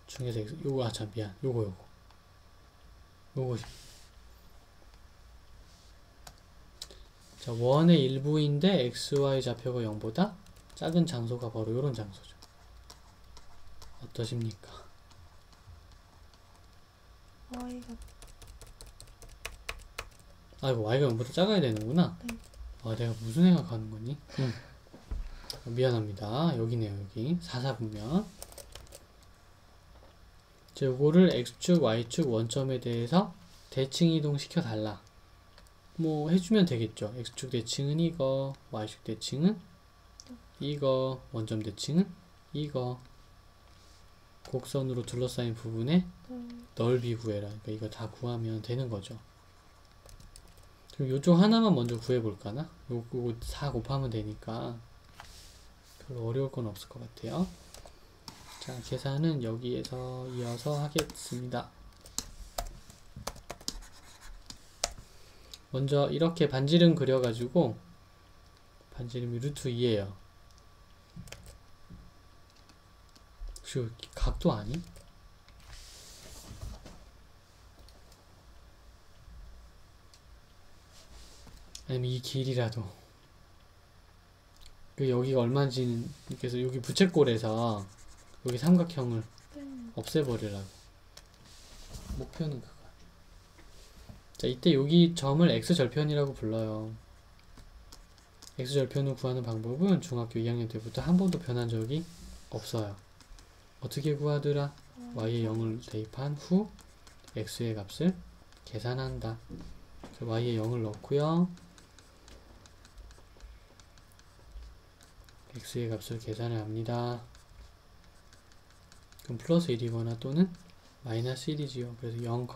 중에서 요거 아참 미안 요거 요거 요거 자 원의 일부인데 xy 좌표가 0보다 작은 장소가 바로 요런 장소죠 어떠십니까? y가 아 이거 y가 0보다 작아야 되는구나 네. 아 내가 무슨 생각하는 거니? 응. 미안합니다 여기네요 여기 4사분면 자 요거를 x축 y축 원점에 대해서 대칭 이동 시켜 달라 뭐 해주면 되겠죠 x축 대칭은 이거 y축 대칭은 이거 원점 대칭은 이거 곡선으로 둘러싸인 부분에 네. 넓이 구해라. 그러니까 이거 다 구하면 되는 거죠. 그럼 요쪽 하나만 먼저 구해볼까나? 요거 4 곱하면 되니까 별로 어려울 건 없을 것 같아요. 자, 계산은 여기에서 이어서 하겠습니다. 먼저 이렇게 반지름 그려가지고 반지름이 루트 2예요. 혹시 각도 아니? 아니면 이 길이라도 그 여기가 얼마인지는 그래서 여기 부채꼴에서 여기 삼각형을 네. 없애버리라고 목표는 그거야 자 이때 여기 점을 x절편이라고 불러요. X절편을 구하는 방법은 중학교 2학년 때부터 한 번도 변한 적이 없어요. 어떻게 구하더라? y에 0을 대입한 후 x의 값을 계산한다. y에 0을 넣고요. X의 값을 계산을 합니다. 그럼 플러스 1이거나 또는 마이너스 1이지요. 그래서 0,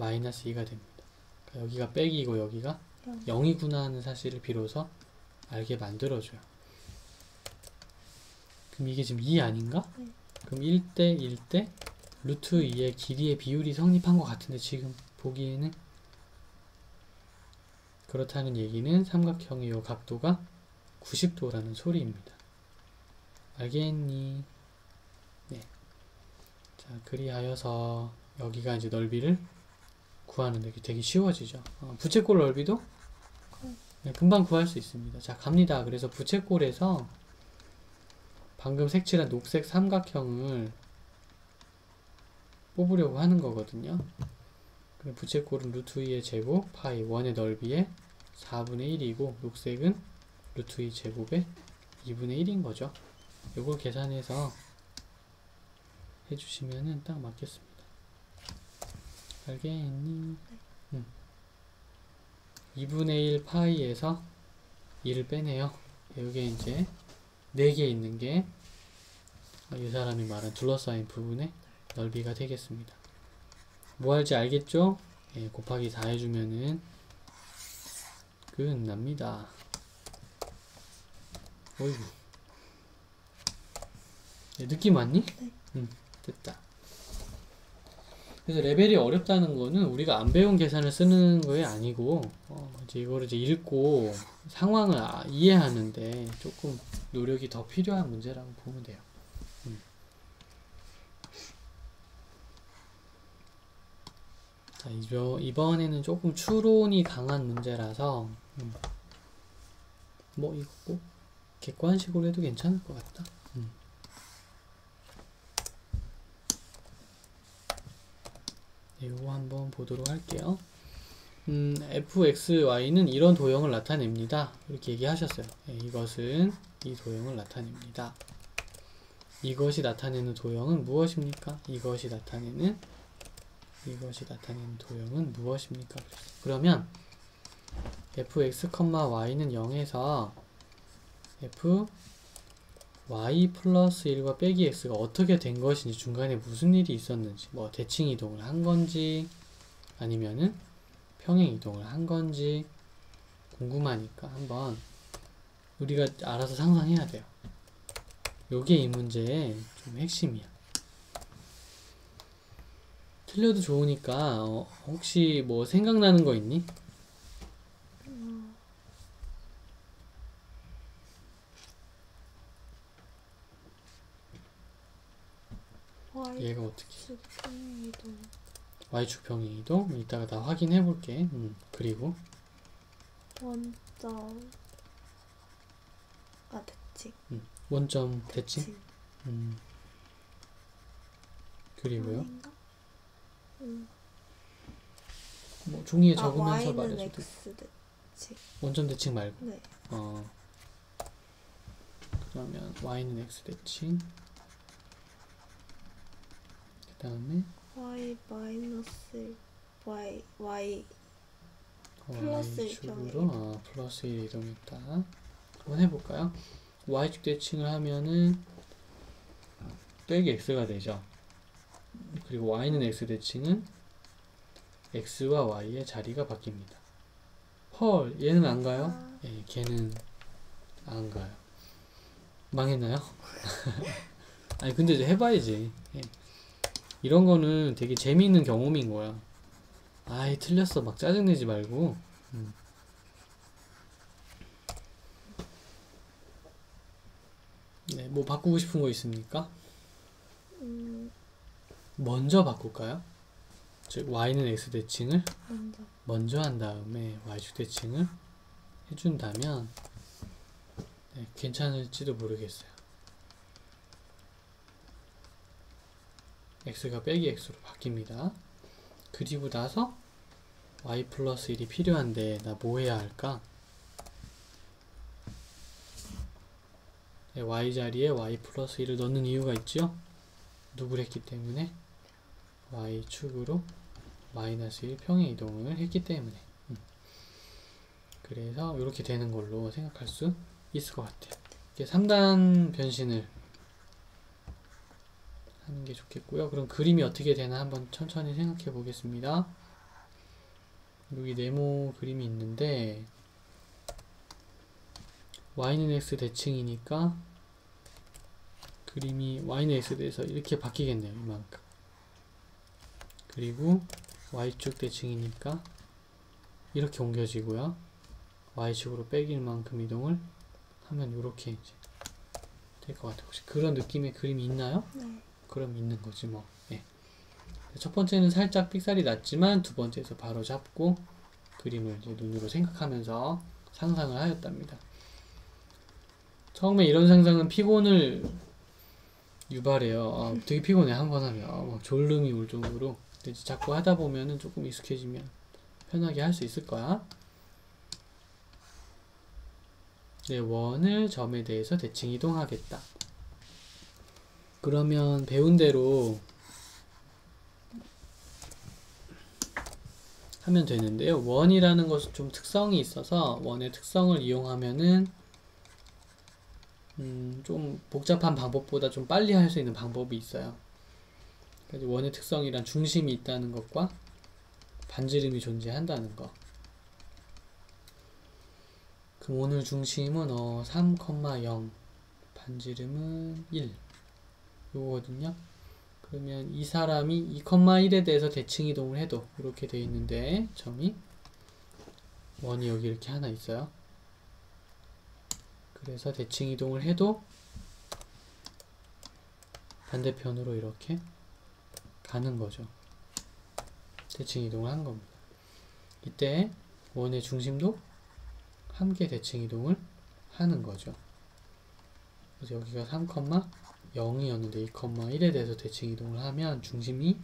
마이너스 2가 됩니다. 그러니까 여기가 빼기이고 여기가 영. 0이구나 하는 사실을 비로소 알게 만들어줘요. 그럼 이게 지금 2 아닌가? 네. 그럼 1대 1대 루트 2의 길이의 비율이 성립한 것 같은데 지금 보기에는 그렇다는 얘기는 삼각형의 요 각도가 90도라는 소리입니다. 알겠니? 네. 자, 그리하여서 여기가 이제 넓이를 구하는 데 되게 쉬워지죠. 어, 부채꼴 넓이도 네, 금방 구할 수 있습니다. 자, 갑니다. 그래서 부채꼴에서 방금 색칠한 녹색 삼각형을 뽑으려고 하는 거거든요. 그럼 부채꼴은 루트 2의 제곱 파이 1의 넓이의 4분의 1이고 녹색은 루트 2 제곱의 2분의 1인 거죠. 이걸 계산해서 해주시면은 딱 맞겠습니다. 알겠니? 음. 2분의 1 파이에서 2를 빼내요. 여기에 이제 4개 있는 게 이 사람이 말한 둘러싸인 부분의 넓이가 되겠습니다. 뭐 할지 알겠죠? 예, 곱하기 4 해주면은 끝납니다. 어이구. 예, 느낌 왔니? 네. 응, 됐다. 그래서 레벨이 어렵다는 거는 우리가 안 배운 계산을 쓰는 거에 아니고, 어, 이제 이거를 이제 읽고 상황을 아- 이해하는데 조금 노력이 더 필요한 문제라고 보면 돼요. 음. 자, 이저, 이번에는 조금 추론이 강한 문제라서, 음. 뭐, 이거 꼭 객관식으로 해도 괜찮을 것 같다. 음. 네, 요거 한번 보도록 할게요. 음, fxy는 이런 도형을 나타냅니다. 이렇게 얘기하셨어요. 예, 이것은 이 도형을 나타냅니다. 이것이 나타내는 도형은 무엇입니까? 이것이 나타내는 이것이 나타내는 도형은 무엇입니까? 그러면 fx, y는 0에서 f y 플러스 1과 빼기 x가 어떻게 된 것인지 중간에 무슨 일이 있었는지 뭐 대칭 이동을 한 건지 아니면은 평행 이동을 한 건지 궁금하니까 한번 우리가 알아서 상상해야 돼요. 요게 이 문제의 좀 핵심이야. 틀려도 좋으니까 어, 혹시 뭐 생각나는 거 있니? 어, Y 얘가 어떻게? y축 평행 이동 이따가 다 확인해 볼게. 음, 그리고? 원점. 아 대칭 원점 대칭 대칭 음. 그리고요. 음. 뭐 종이에 아 적으면서 Y는 말해줘도 대칭. 원점 대칭 말고? 네. 어. 그러면 y는 x 대칭. 그 다음에 Y 마이너스 Y Y 플러스 일 y축으로 아, 플러스 1 이동했다 한번 해볼까요? y축 대칭을 하면은 빼기 x가 되죠 그리고 y는 x 대칭은 x와 y의 자리가 바뀝니다 헐 얘는 안 가요? 아, 예, 걔는 안 가요. 망했나요? 아니 근데 이제 해봐야지. 예. 이런 거는 되게 재미있는 경험인 거야. 아이 틀렸어 막 짜증내지 말고. 음. 네, 뭐 바꾸고 싶은 거 있습니까? 음, 먼저 바꿀까요? 즉 y는 x 대칭을 먼저 먼저 한 다음에 y축 대칭을 해준다면 네, 괜찮을지도 모르겠어요. X가 빼기 x로 바뀝니다. 그리고 나서 y 플러스 1이 필요한데 나 뭐 해야 할까? 네, y 자리에 y 플러스 1을 넣는 이유가 있죠? 누구를 했기 때문에 y축으로 마이너스 1 평행 이동을 했기 때문에 음. 그래서 이렇게 되는 걸로 생각할 수 있을 것 같아요. 이렇게 3단 변신을 하는 게 좋겠고요. 그럼 그림이 어떻게 되나 한번 천천히 생각해 보겠습니다. 여기 네모 그림이 있는데 y는 x 대칭이니까 그림이 y는 x 돼서 이렇게 바뀌겠네요. 이만큼. 그리고 y축 대칭이니까 이렇게 옮겨지고요. y축으로 빼길 만큼 이동을 하면 이렇게 이제 될 것 같아요. 혹시 그런 느낌의 그림이 있나요? 네. 그럼 있는 거지 뭐. 예. 첫 번째는 살짝 삑살이 났지만 두 번째에서 바로 잡고 그림을 이제 눈으로 생각하면서 상상을 하였답니다. 처음에 이런 상상은 피곤을 유발해요. 아, 되게 피곤해 한 번 하면 어, 막 졸음이 올 정도로. 근데 자꾸 하다 보면은 조금 익숙해지면 편하게 할 수 있을 거야. 네, 원을 점에 대해서 대칭 이동하겠다. 그러면 배운 대로 하면 되는데요. 원이라는 것은 좀 특성이 있어서 원의 특성을 이용하면은 음, 좀 복잡한 방법보다 좀 빨리 할 수 있는 방법이 있어요. 원의 특성이란 중심이 있다는 것과 반지름이 존재한다는 거. 그럼 오늘 중심은 어, 3,0 반지름은 1 요거거든요. 그러면 이 사람이 2,1에 대해서 대칭 이동을 해도 이렇게 돼 있는데 점이 원이 여기 이렇게 하나 있어요. 그래서 대칭 이동을 해도 반대편으로 이렇게 가는 거죠. 대칭 이동을 한 겁니다. 이때 원의 중심도 함께 대칭 이동을 하는 거죠. 그래서 여기가 3,0이었는데 2,1에 대해서 대칭 이동을 하면 중심이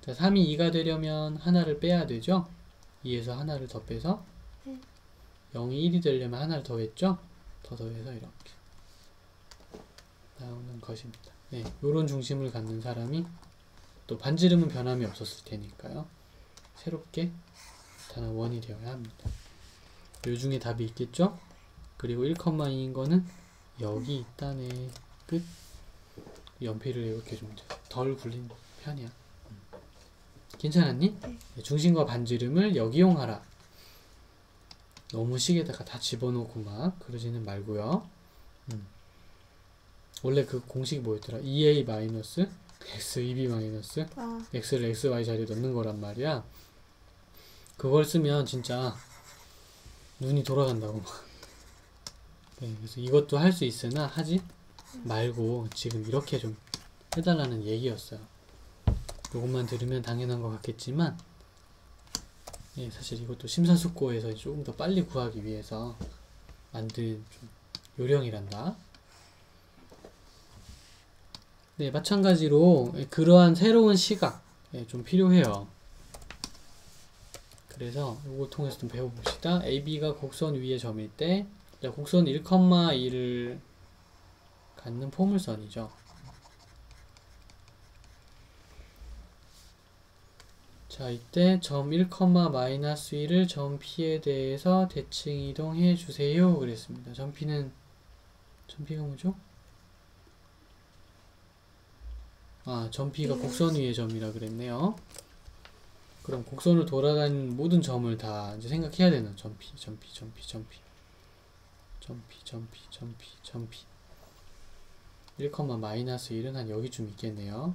자, 3이 2가 되려면 하나를 빼야 되죠. 2에서 하나를 더 빼서 네. 0이 1이 되려면 하나를 더했죠. 더 더해서 이렇게 나오는 것입니다. 네, 요런 중심을 갖는 사람이 또 반지름은 변함이 없었을 테니까요. 새롭게 나타난 원이 되어야 합니다. 요 중에 답이 있겠죠? 그리고 1,2인 거는 여기 있다네. 끝. 연필을 이렇게 좀 덜 굴린 편이야. 음. 괜찮았니? 네, 중심과 반지름을 역이용하라. 너무 식에다가 다 집어넣고 막 그러지는 말고요. 음. 원래 그 공식이 뭐였더라? 2a 마이너스 x 2b 마이너스 아, x를 xy 자리에 넣는 거란 말이야. 그걸 쓰면 진짜 눈이 돌아간다고 막. 네, 그래서 이것도 할 수 있으나 하지 말고 지금 이렇게 좀 해달라는 얘기였어요. 요것만 들으면 당연한 것 같겠지만 예, 사실 이것도 심사숙고해서 조금 더 빨리 구하기 위해서 만든 좀 요령이란다. 네, 마찬가지로 예, 그러한 새로운 시각 예, 좀 필요해요. 그래서 이걸 통해서 좀 배워봅시다. AB가 곡선 위의 점일 때 자, 곡선 1,2를 갖는 포물선이죠. 자, 이때 점 1,-1을 점 P에 대해서 대칭 이동해 주세요. 그랬습니다. 점 P는 점 P가 뭐죠? 아, 점 P가 곡선 위의 점이라 그랬네요. 그럼 곡선을 돌아다니는 모든 점을 다 이제 생각해야 되는 점 P, 점 P, 점 P, 점 P. 점 P, 점 P, 점 P, 점 P. 1, 마이너스 1은 한 여기쯤 있겠네요.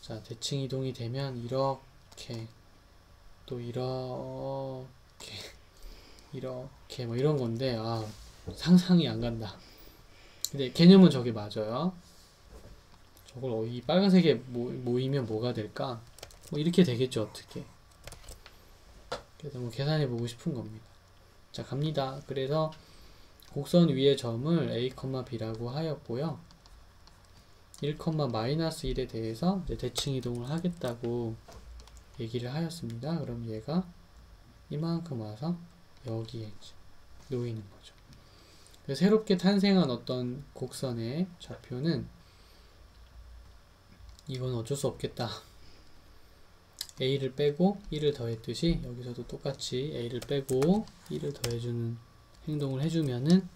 자, 대칭 이동이 되면 이렇게 또 이렇게 이렇게 뭐 이런 건데 아 상상이 안 간다. 근데 개념은 저게 맞아요. 저걸 어, 이 빨간색에 모, 모이면 뭐가 될까? 뭐 이렇게 되겠죠 어떻게? 그래서 뭐 계산해 보고 싶은 겁니다. 자 갑니다. 그래서 곡선 위의 점을 a, b라고 하였고요. 1, 마이너스 1에 대해서 대칭 이동을 하겠다고 얘기를 하였습니다. 그럼 얘가 이만큼 와서 여기에 놓이는 거죠. 새롭게 탄생한 어떤 곡선의 좌표는 이건 어쩔 수 없겠다. a를 빼고 1을 더했듯이 여기서도 똑같이 a를 빼고 1을 더해주는 행동을 해주면은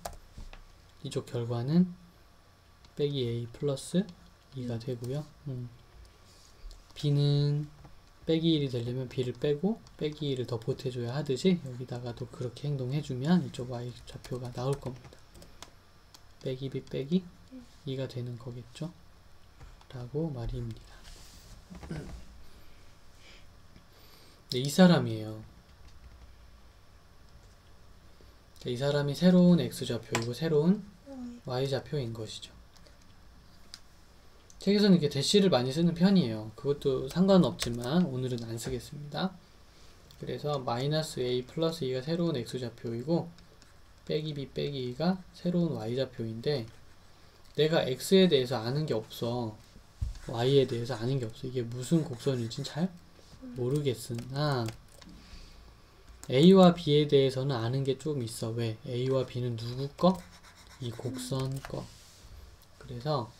이쪽 결과는 빼기 a 플러스 2가 되고요. 음. b는 빼기 1이 되려면 b를 빼고 빼기 1을 더 보태줘야 하듯이 여기다가도 그렇게 행동해주면 이쪽 y 좌표가 나올 겁니다. 빼기 b 빼기 2가 되는 거겠죠? 라고 말입니다. 네, 이 사람이에요. 이 사람이 새로운 x좌표이고 새로운 Y. y좌표인 것이죠. 책에서는 이렇게 대시를 많이 쓰는 편이에요. 그것도 상관은 없지만 오늘은 안 쓰겠습니다. 그래서 마이너스 a 플러스 2가 새로운 x좌표이고 빼기 b 빼기 2가 새로운 y좌표인데 내가 x에 대해서 아는 게 없어. y에 대해서 아는 게 없어. 이게 무슨 곡선인지 잘 모르겠으나 a와 b에 대해서는 아는 게 좀 있어. 왜? a와 b는 누구 거? 이 곡선 거. 그래서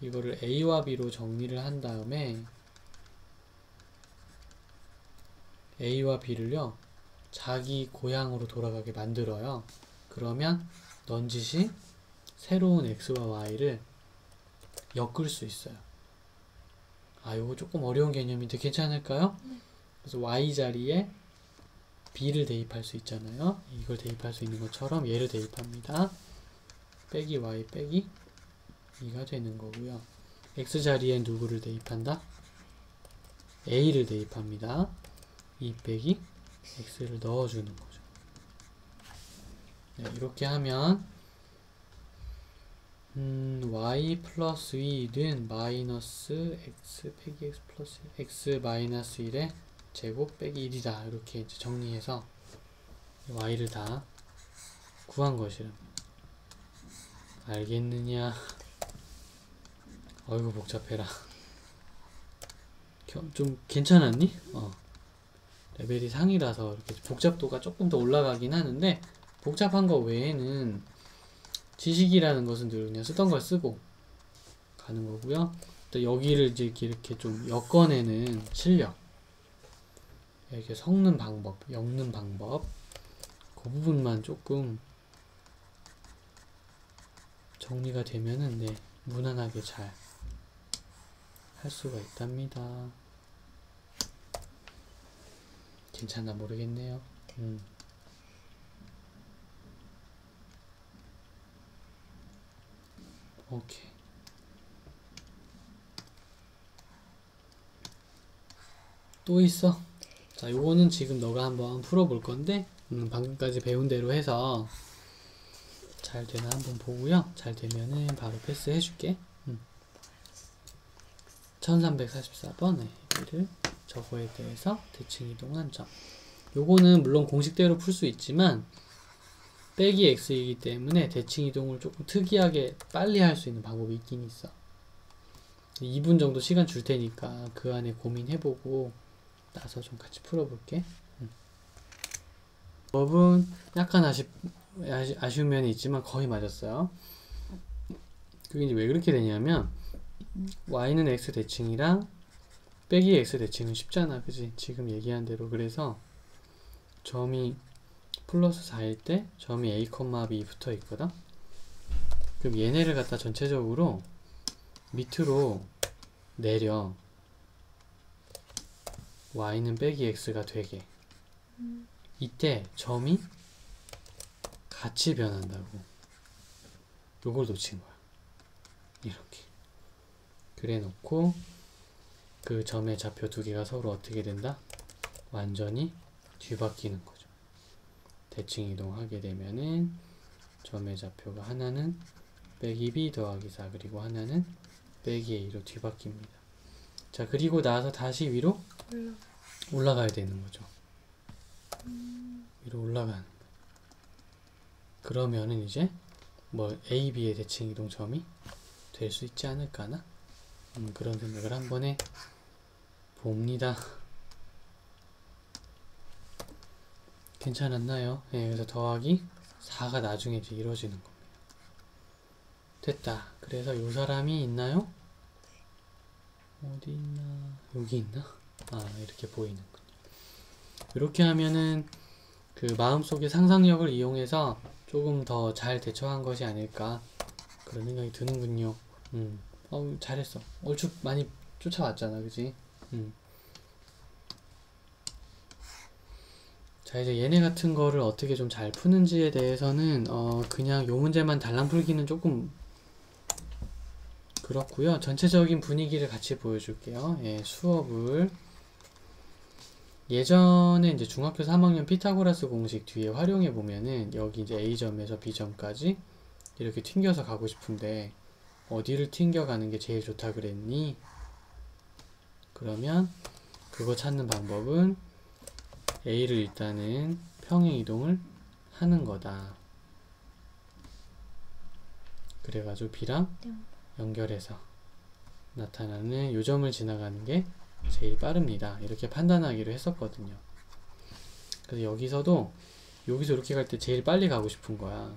이거를 a와 b로 정리를 한 다음에 a와 b를요 자기 고향으로 돌아가게 만들어요. 그러면 넌지시 새로운 x와 y를 엮을 수 있어요. 아, 이거 조금 어려운 개념인데 괜찮을까요? 그래서 y 자리에 b를 대입할 수 있잖아요. 이걸 대입할 수 있는 것처럼 얘를 대입합니다. 빼기 y 빼기 2가 되는 거고요. x 자리에 누구를 대입한다? a를 대입합니다. 2 빼기 x를 넣어주는 거죠. 네, 이렇게 하면 음, y 플러스 2는 마이너스 x 빼기 x 플러스 x 마이너스 1의 제곱 빼기 1이다. 이렇게 정리해서 y를 다 구한 것이랍니다. 알겠느냐? 어이구 복잡해라. 겨- 좀 괜찮았니? 어. 레벨이 상이라서 이렇게 복잡도가 조금 더 올라가긴 하는데 복잡한 거 외에는 지식이라는 것은 늘 그냥 쓰던 걸 쓰고 가는 거고요. 또 여기를 이제 이렇게 좀 엮어내는 실력, 이렇게 섞는 방법, 엮는 방법, 그 부분만 조금 정리가 되면은 네, 무난하게 잘 할 수가 있답니다. 괜찮나 모르겠네요. 음. 오케이. 또 있어? 자, 요거는 지금 너가 한번 풀어볼 건데, 음, 방금까지 배운 대로 해서 잘 되나 한번 보고요. 잘 되면은 바로 패스 해 줄게. 음. 1344번에 를 저거에 대해서 대칭 이동한 점. 요거는 물론 공식대로 풀 수 있지만 빼기 x이기 때문에 대칭 이동을 조금 특이하게 빨리 할 수 있는 방법이 있긴 있어. 2분 정도 시간 줄 테니까 그 안에 고민해보고 나서 좀 같이 풀어볼게. 음. 법은 약간 아쉽, 아쉬, 아쉬운 면이 있지만 거의 맞았어요. 그게 이제 왜 그렇게 되냐면 y는 x 대칭이랑 빼기 x 대칭은 쉽잖아. 그지? 지금 얘기한 대로. 그래서 점이 플러스 4일 때 점이 a, b 붙어 있거든. 그럼 얘네를 갖다 전체적으로 밑으로 내려 y는 빼기 x가 되게. 이때 점이 같이 변한다고. 요걸 놓친 거야. 이렇게. 그래 놓고 그 점의 좌표 두 개가 서로 어떻게 된다? 완전히 뒤바뀌는 거죠. 대칭 이동하게 되면은 점의 좌표가 하나는 빼기 b 더하기 4 그리고 하나는 빼기 a로 뒤바뀝니다 자 그리고 나서 다시 위로 올라. 올라가야 되는 거죠. 위로 올라가는. 그러면은 이제 뭐 A, B의 대칭 이동점이 될 수 있지 않을까나? 음, 그런 생각을 한번 해 봅니다. 괜찮았나요? 예, 그래서 더하기 4가 나중에 이제 이루어지는 겁니다. 됐다. 그래서 요 사람이 있나요? 어디 있나? 여기 있나? 아, 이렇게 보이는군요. 이렇게 하면은 그 마음속의 상상력을 이용해서 조금 더 잘 대처한 것이 아닐까 그런 생각이 드는군요. 음, 어 잘했어. 얼추 많이 쫓아왔잖아, 그지? 음. 자 이제 얘네 같은 거를 어떻게 좀 잘 푸는지에 대해서는 어 그냥 요 문제만 달랑 풀기는 조금 그렇고요. 전체적인 분위기를 같이 보여줄게요. 예, 수업을 예전에 이제 중학교 3학년 피타고라스 공식 뒤에 활용해 보면은 여기 이제 A점에서 B점까지 이렇게 튕겨서 가고 싶은데 어디를 튕겨 가는 게 제일 좋다 그랬니? 그러면 그거 찾는 방법은 A를 일단은 평행 이동을 하는 거다. 그래가지고 B랑 연결해서 나타나는 요점을 지나가는 게 제일 빠릅니다. 이렇게 판단하기로 했었거든요. 그래서 여기서도 여기서 이렇게 갈 때 제일 빨리 가고 싶은 거야.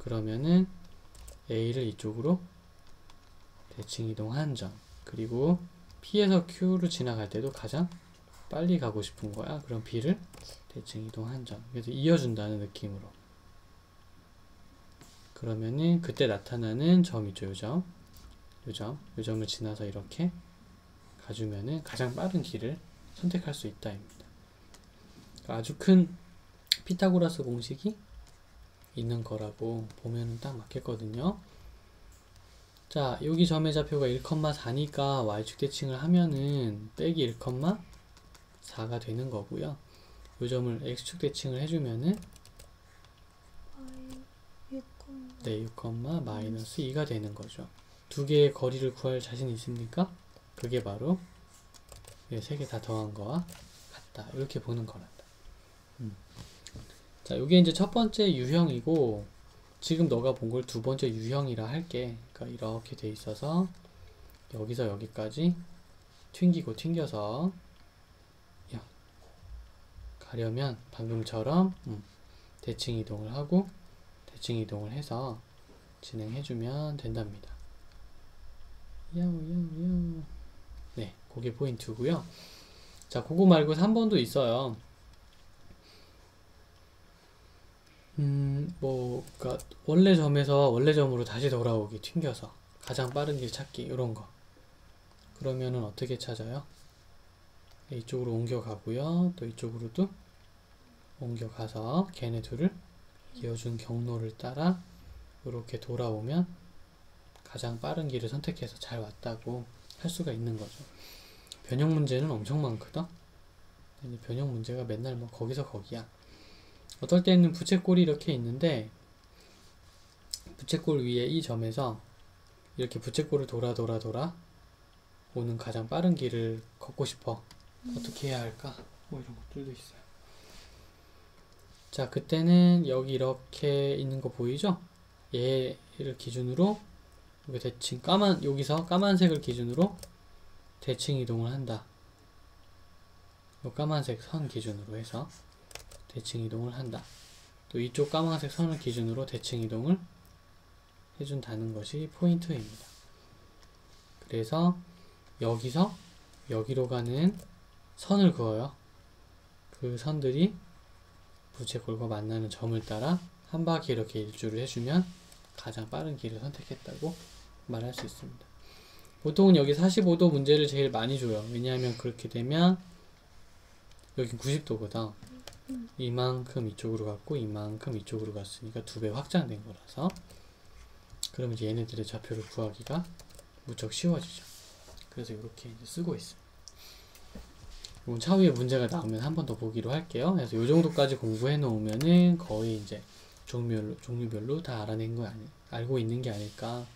그러면은 A를 이쪽으로 대칭 이동한 점 그리고 P에서 Q로 지나갈 때도 가장 빨리 가고 싶은 거야. 그럼 B를 대칭 이동한 점 그래서 이어준다는 느낌으로 그러면은 그때 나타나는 점이죠. 요점 요점 요점을 지나서 이렇게 가주면은 가장 빠른 길을 선택할 수 있다입니다. 그러니까 아주 큰 피타고라스 공식이 있는 거라고 보면 딱 맞겠거든요. 자, 여기 점의 좌표가 1,4니까 y축 대칭을 하면은 빼기 1,4가 되는 거고요. 요 점을 x축 대칭을 해주면은 y 6, 네, 6, 마이너스 2가 되는 거죠. 두 개의 거리를 구할 자신 있습니까? 그게 바로 세 개 다 더한 거와 같다. 이렇게 보는 거란다. 음. 자, 이게 이제 첫 번째 유형이고 지금 너가 본 걸 두 번째 유형이라 할게. 그러니까 이렇게 돼 있어서 여기서 여기까지 튕기고 튕겨서 야, 가려면 방금처럼 음, 대칭 이동을 하고 대칭 이동을 해서 진행해주면 된답니다. 야야야 네, 그게 포인트고요. 자, 그거 말고 3번도 있어요. 음, 뭐, 그니까, 원래 점에서 원래 점으로 다시 돌아오기, 튕겨서. 가장 빠른 길 찾기, 이런 거. 그러면은 어떻게 찾아요? 이쪽으로 옮겨가고요. 또 이쪽으로도 옮겨가서 걔네 둘을 이어준 경로를 따라 이렇게 돌아오면 가장 빠른 길을 선택해서 잘 왔다고 할 수가 있는 거죠. 변형 문제는 엄청 많거든. 변형 문제가 맨날 뭐 거기서 거기야. 어떨 때는 부채꼴이 이렇게 있는데 부채꼴 위에 이 점에서 이렇게 부채꼴을 돌아 돌아 돌아 오는 가장 빠른 길을 걷고 싶어. 어떻게 해야 할까? 뭐 이런 것들도 있어요. 자, 그때는 여기 이렇게 있는 거 보이죠? 얘를 기준으로 여기 대칭 까만 여기서 까만색을 기준으로 대칭 이동을 한다. 요 까만색 선 기준으로 해서 대칭 이동을 한다. 또 이쪽 까만색 선을 기준으로 대칭 이동을 해준다는 것이 포인트입니다. 그래서 여기서 여기로 가는 선을 그어요. 그 선들이 부채꼴과 만나는 점을 따라 한 바퀴 이렇게 일주를 해주면 가장 빠른 길을 선택했다고 말할 수 있습니다. 보통은 여기 45도 문제를 제일 많이 줘요. 왜냐하면 그렇게 되면 여기 90도거든. 이만큼 이쪽으로 갔고 이만큼 이쪽으로 갔으니까 두 배 확장된 거라서 그러면 이제 얘네들의 좌표를 구하기가 무척 쉬워지죠. 그래서 이렇게 쓰고 있어요. 이건 차후에 문제가 나오면 한 번 더 보기로 할게요. 그래서 이 정도까지 공부해 놓으면은 거의 이제 종류별로, 종류별로 다 알아낸 거 아니, 알고 있는 게 아닐까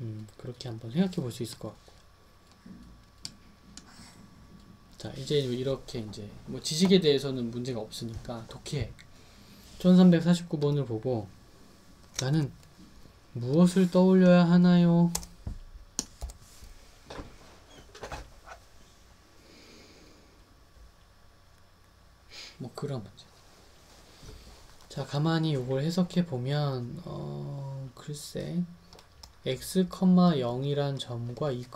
음, 그렇게 한번 생각해 볼 수 있을 것 같고. 자, 이제 이렇게 이제 뭐 지식에 대해서는 문제가 없으니까 독해 1349번을 보고 나는 무엇을 떠올려야 하나요? 뭐 그런 문제. 자, 가만히 이걸 해석해 보면 어, 글쎄 x, 0이란 점과 2,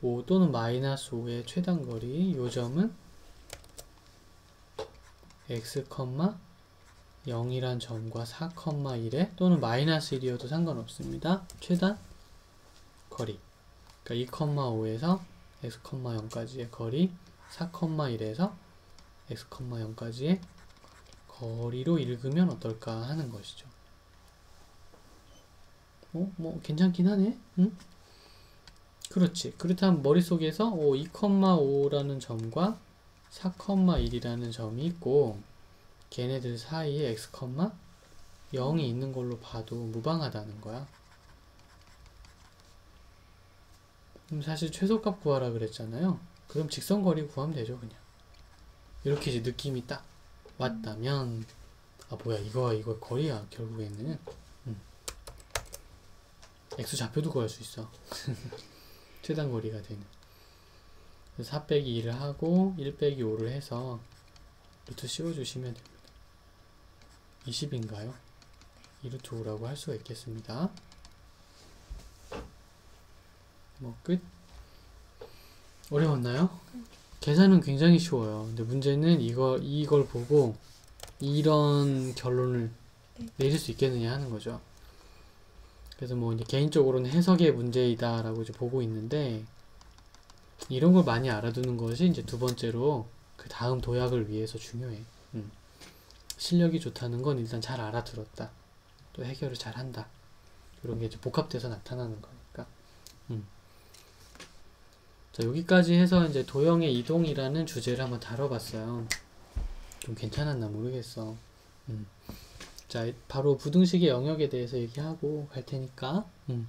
5 또는 마이너스 5의 최단거리 요 점은 x, 0이란 점과 4, 1에 또는 마이너스 1이어도 상관없습니다. 최단 거리. 그러니까 2,5에서 x, 0까지의 거리, 4, 1에서 x, 0까지의 거리로 읽으면 어떨까 하는 것이죠. 어, 뭐 괜찮긴 하네. 응? 그렇지. 그렇다면 머릿속에서 오, 2,5라는 점과 4,1이라는 점이 있고 걔네들 사이에 x, 0이 있는 걸로 봐도 무방하다는 거야. 그럼 사실 최소값 구하라 그랬잖아요. 그럼 직선거리 구하면 되죠, 그냥. 이렇게 이제 느낌이 딱 왔다면 아 뭐야 이거 이거 거리야 결국에는 음. x 좌표도 구할 수 있어 최단 거리가 되는 4 빼기 2를 하고 1 빼기 5를 해서 루트 씌워주시면 됩니다 20인가요? 2루트 5라고 할 수가 있겠습니다 뭐 끝? 어려웠나요? 계산은 굉장히 쉬워요. 근데 문제는 이거, 이걸 보고 이런 결론을 네. 내릴 수 있겠느냐 하는 거죠. 그래서 뭐 이제 개인적으로는 해석의 문제이다라고 이제 보고 있는데 이런 걸 많이 알아두는 것이 이제 두 번째로 그 다음 도약을 위해서 중요해. 음. 실력이 좋다는 건 일단 잘 알아들었다. 또 해결을 잘 한다. 이런 게 이제 복합돼서 나타나는 거니까. 음. 자, 여기까지 해서 이제 도형의 이동이라는 주제를 한번 다뤄봤어요. 좀 괜찮았나 모르겠어. 음. 자, 바로 부등식의 영역에 대해서 얘기하고 갈 테니까, 음.